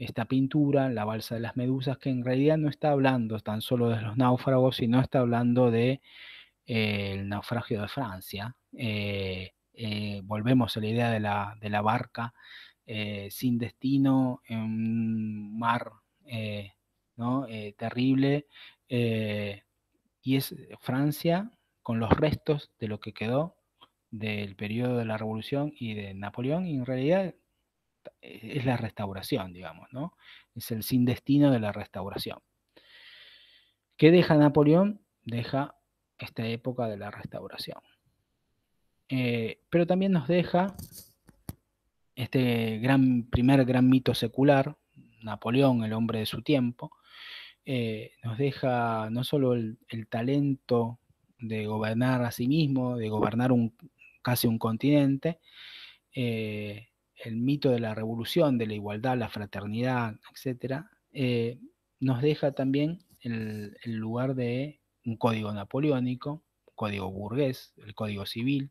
[SPEAKER 1] esta pintura, la balsa de las medusas, que en realidad no está hablando tan solo de los náufragos, sino está hablando de eh, naufragio de Francia. Eh, volvemos a la idea de la, de la barca sin destino en un mar eh, ¿no? Eh, terrible, eh, y es Francia con los restos de lo que quedó del periodo de la Revolución y de Napoleón, y en realidad es la restauración, digamos, ¿no? Es el sin destino de la restauración. ¿Qué deja Napoleón? Deja esta época de la restauración. pero también nos deja este gran, primer gran mito secular, Napoleón, el hombre de su tiempo, eh, nos deja no solo el, talento de gobernar a sí mismo, de gobernar un, casi un continente, eh, el mito de la revolución, de la igualdad, la fraternidad, etc., eh, nos deja también el, lugar de un código napoleónico, código burgués, el código civil,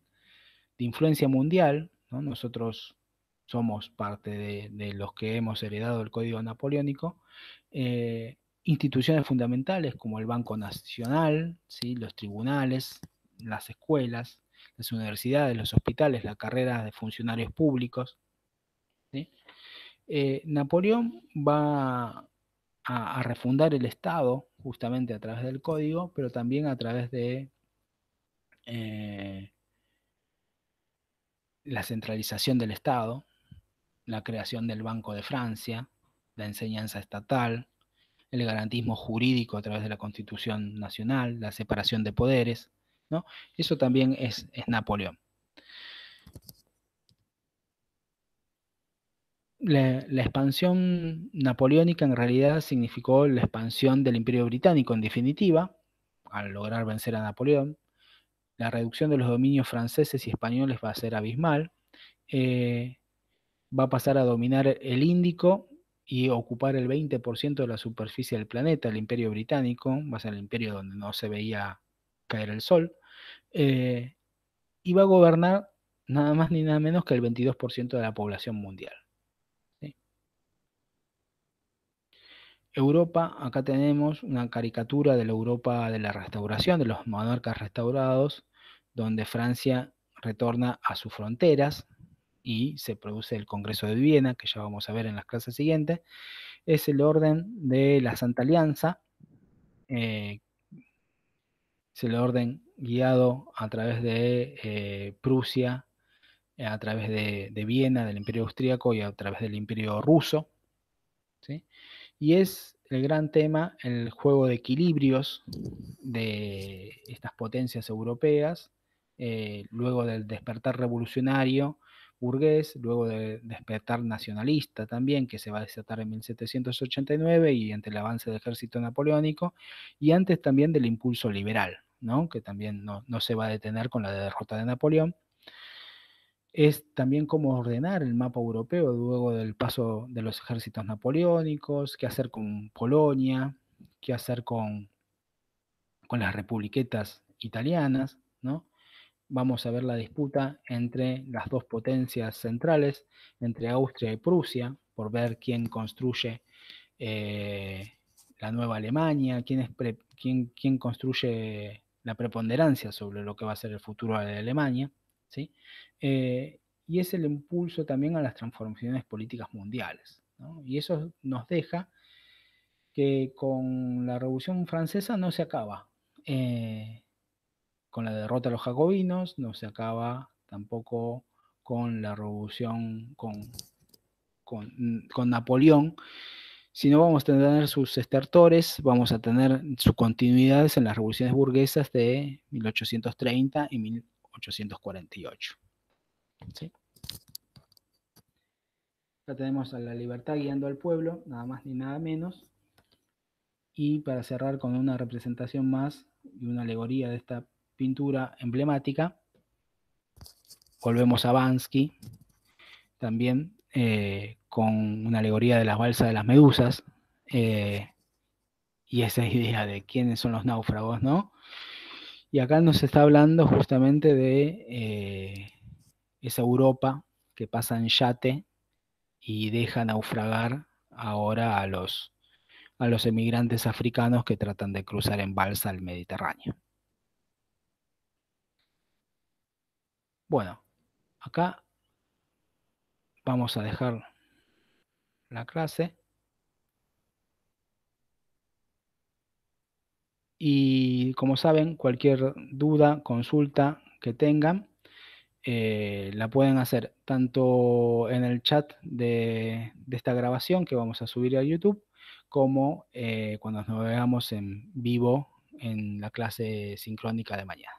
[SPEAKER 1] de influencia mundial. ¿no? Nosotros somos parte de, de, los que hemos heredado el código napoleónico. Eh, instituciones fundamentales como el Banco Nacional, ¿sí? los tribunales, las escuelas, las universidades, los hospitales, la carrera de funcionarios públicos. Eh, Napoleón va a, refundar el Estado justamente a través del código, pero también a través de eh, la centralización del Estado, la creación del Banco de Francia, la enseñanza estatal, el garantismo jurídico a través de la Constitución Nacional, la separación de poderes, ¿no? Eso también es Napoleón. La, expansión napoleónica en realidad significó la expansión del imperio británico en definitiva, al lograr vencer a Napoleón. La reducción de los dominios franceses y españoles va a ser abismal. Eh, va a pasar a dominar el Índico y ocupar el 20% de la superficie del planeta, el imperio británico, va a ser el imperio donde no se veía caer el sol, eh, y va a gobernar nada más ni nada menos que el 22% de la población mundial. Europa, acá tenemos una caricatura de la Europa de la restauración, de los monarcas restaurados, donde Francia retorna a sus fronteras, y se produce el Congreso de Viena, que ya vamos a ver en las clases siguientes, es el orden de la Santa Alianza, eh, es el orden guiado a través de eh, Prusia, eh, a través de, Viena, del Imperio Austríaco y a través del Imperio Ruso, ¿sí? Y es el gran tema el juego de equilibrios de estas potencias europeas, eh, luego del despertar revolucionario burgués, luego de despertar nacionalista también, que se va a desatar en 1789 y ante el avance del ejército napoleónico, y antes también del impulso liberal, ¿no? que también no, no se va a detener con la derrota de Napoleón. Es también cómo ordenar el mapa europeo luego del paso de los ejércitos napoleónicos, qué hacer con Polonia, qué hacer con, con las republiquetas italianas, ¿no? vamos a ver la disputa entre las dos potencias centrales, entre Austria y Prusia, por ver quién construye eh, la nueva Alemania, quién, quién, quién, construye la preponderancia sobre lo que va a ser el futuro de Alemania. Eh, y es el impulso también a las transformaciones políticas mundiales. ¿no? Y eso nos deja que con la Revolución Francesa no se acaba. Eh, con la derrota de los jacobinos, no se acaba tampoco con la revolución, con, con, con Napoleón, sino vamos a tener sus estertores, vamos a tener sus continuidades en las revoluciones burguesas de 1830 y 1848. ¿Sí? Acá tenemos a la libertad guiando al pueblo, nada más ni nada menos. Y para cerrar con una representación más y una alegoría de esta pintura emblemática. Volvemos a Bansky, también eh, con una alegoría de las balsas de las medusas, eh, y esa idea de quiénes son los náufragos, ¿no? Y acá nos está hablando justamente de eh, esa Europa que pasa en yate y deja naufragar ahora a los, a los emigrantes africanos que tratan de cruzar en balsa el Mediterráneo. Bueno, acá vamos a dejar la clase. Y como saben, cualquier duda, consulta que tengan, eh, la pueden hacer tanto en el chat de, esta grabación que vamos a subir a YouTube, como eh, cuando nos veamos en vivo en la clase sincrónica de mañana.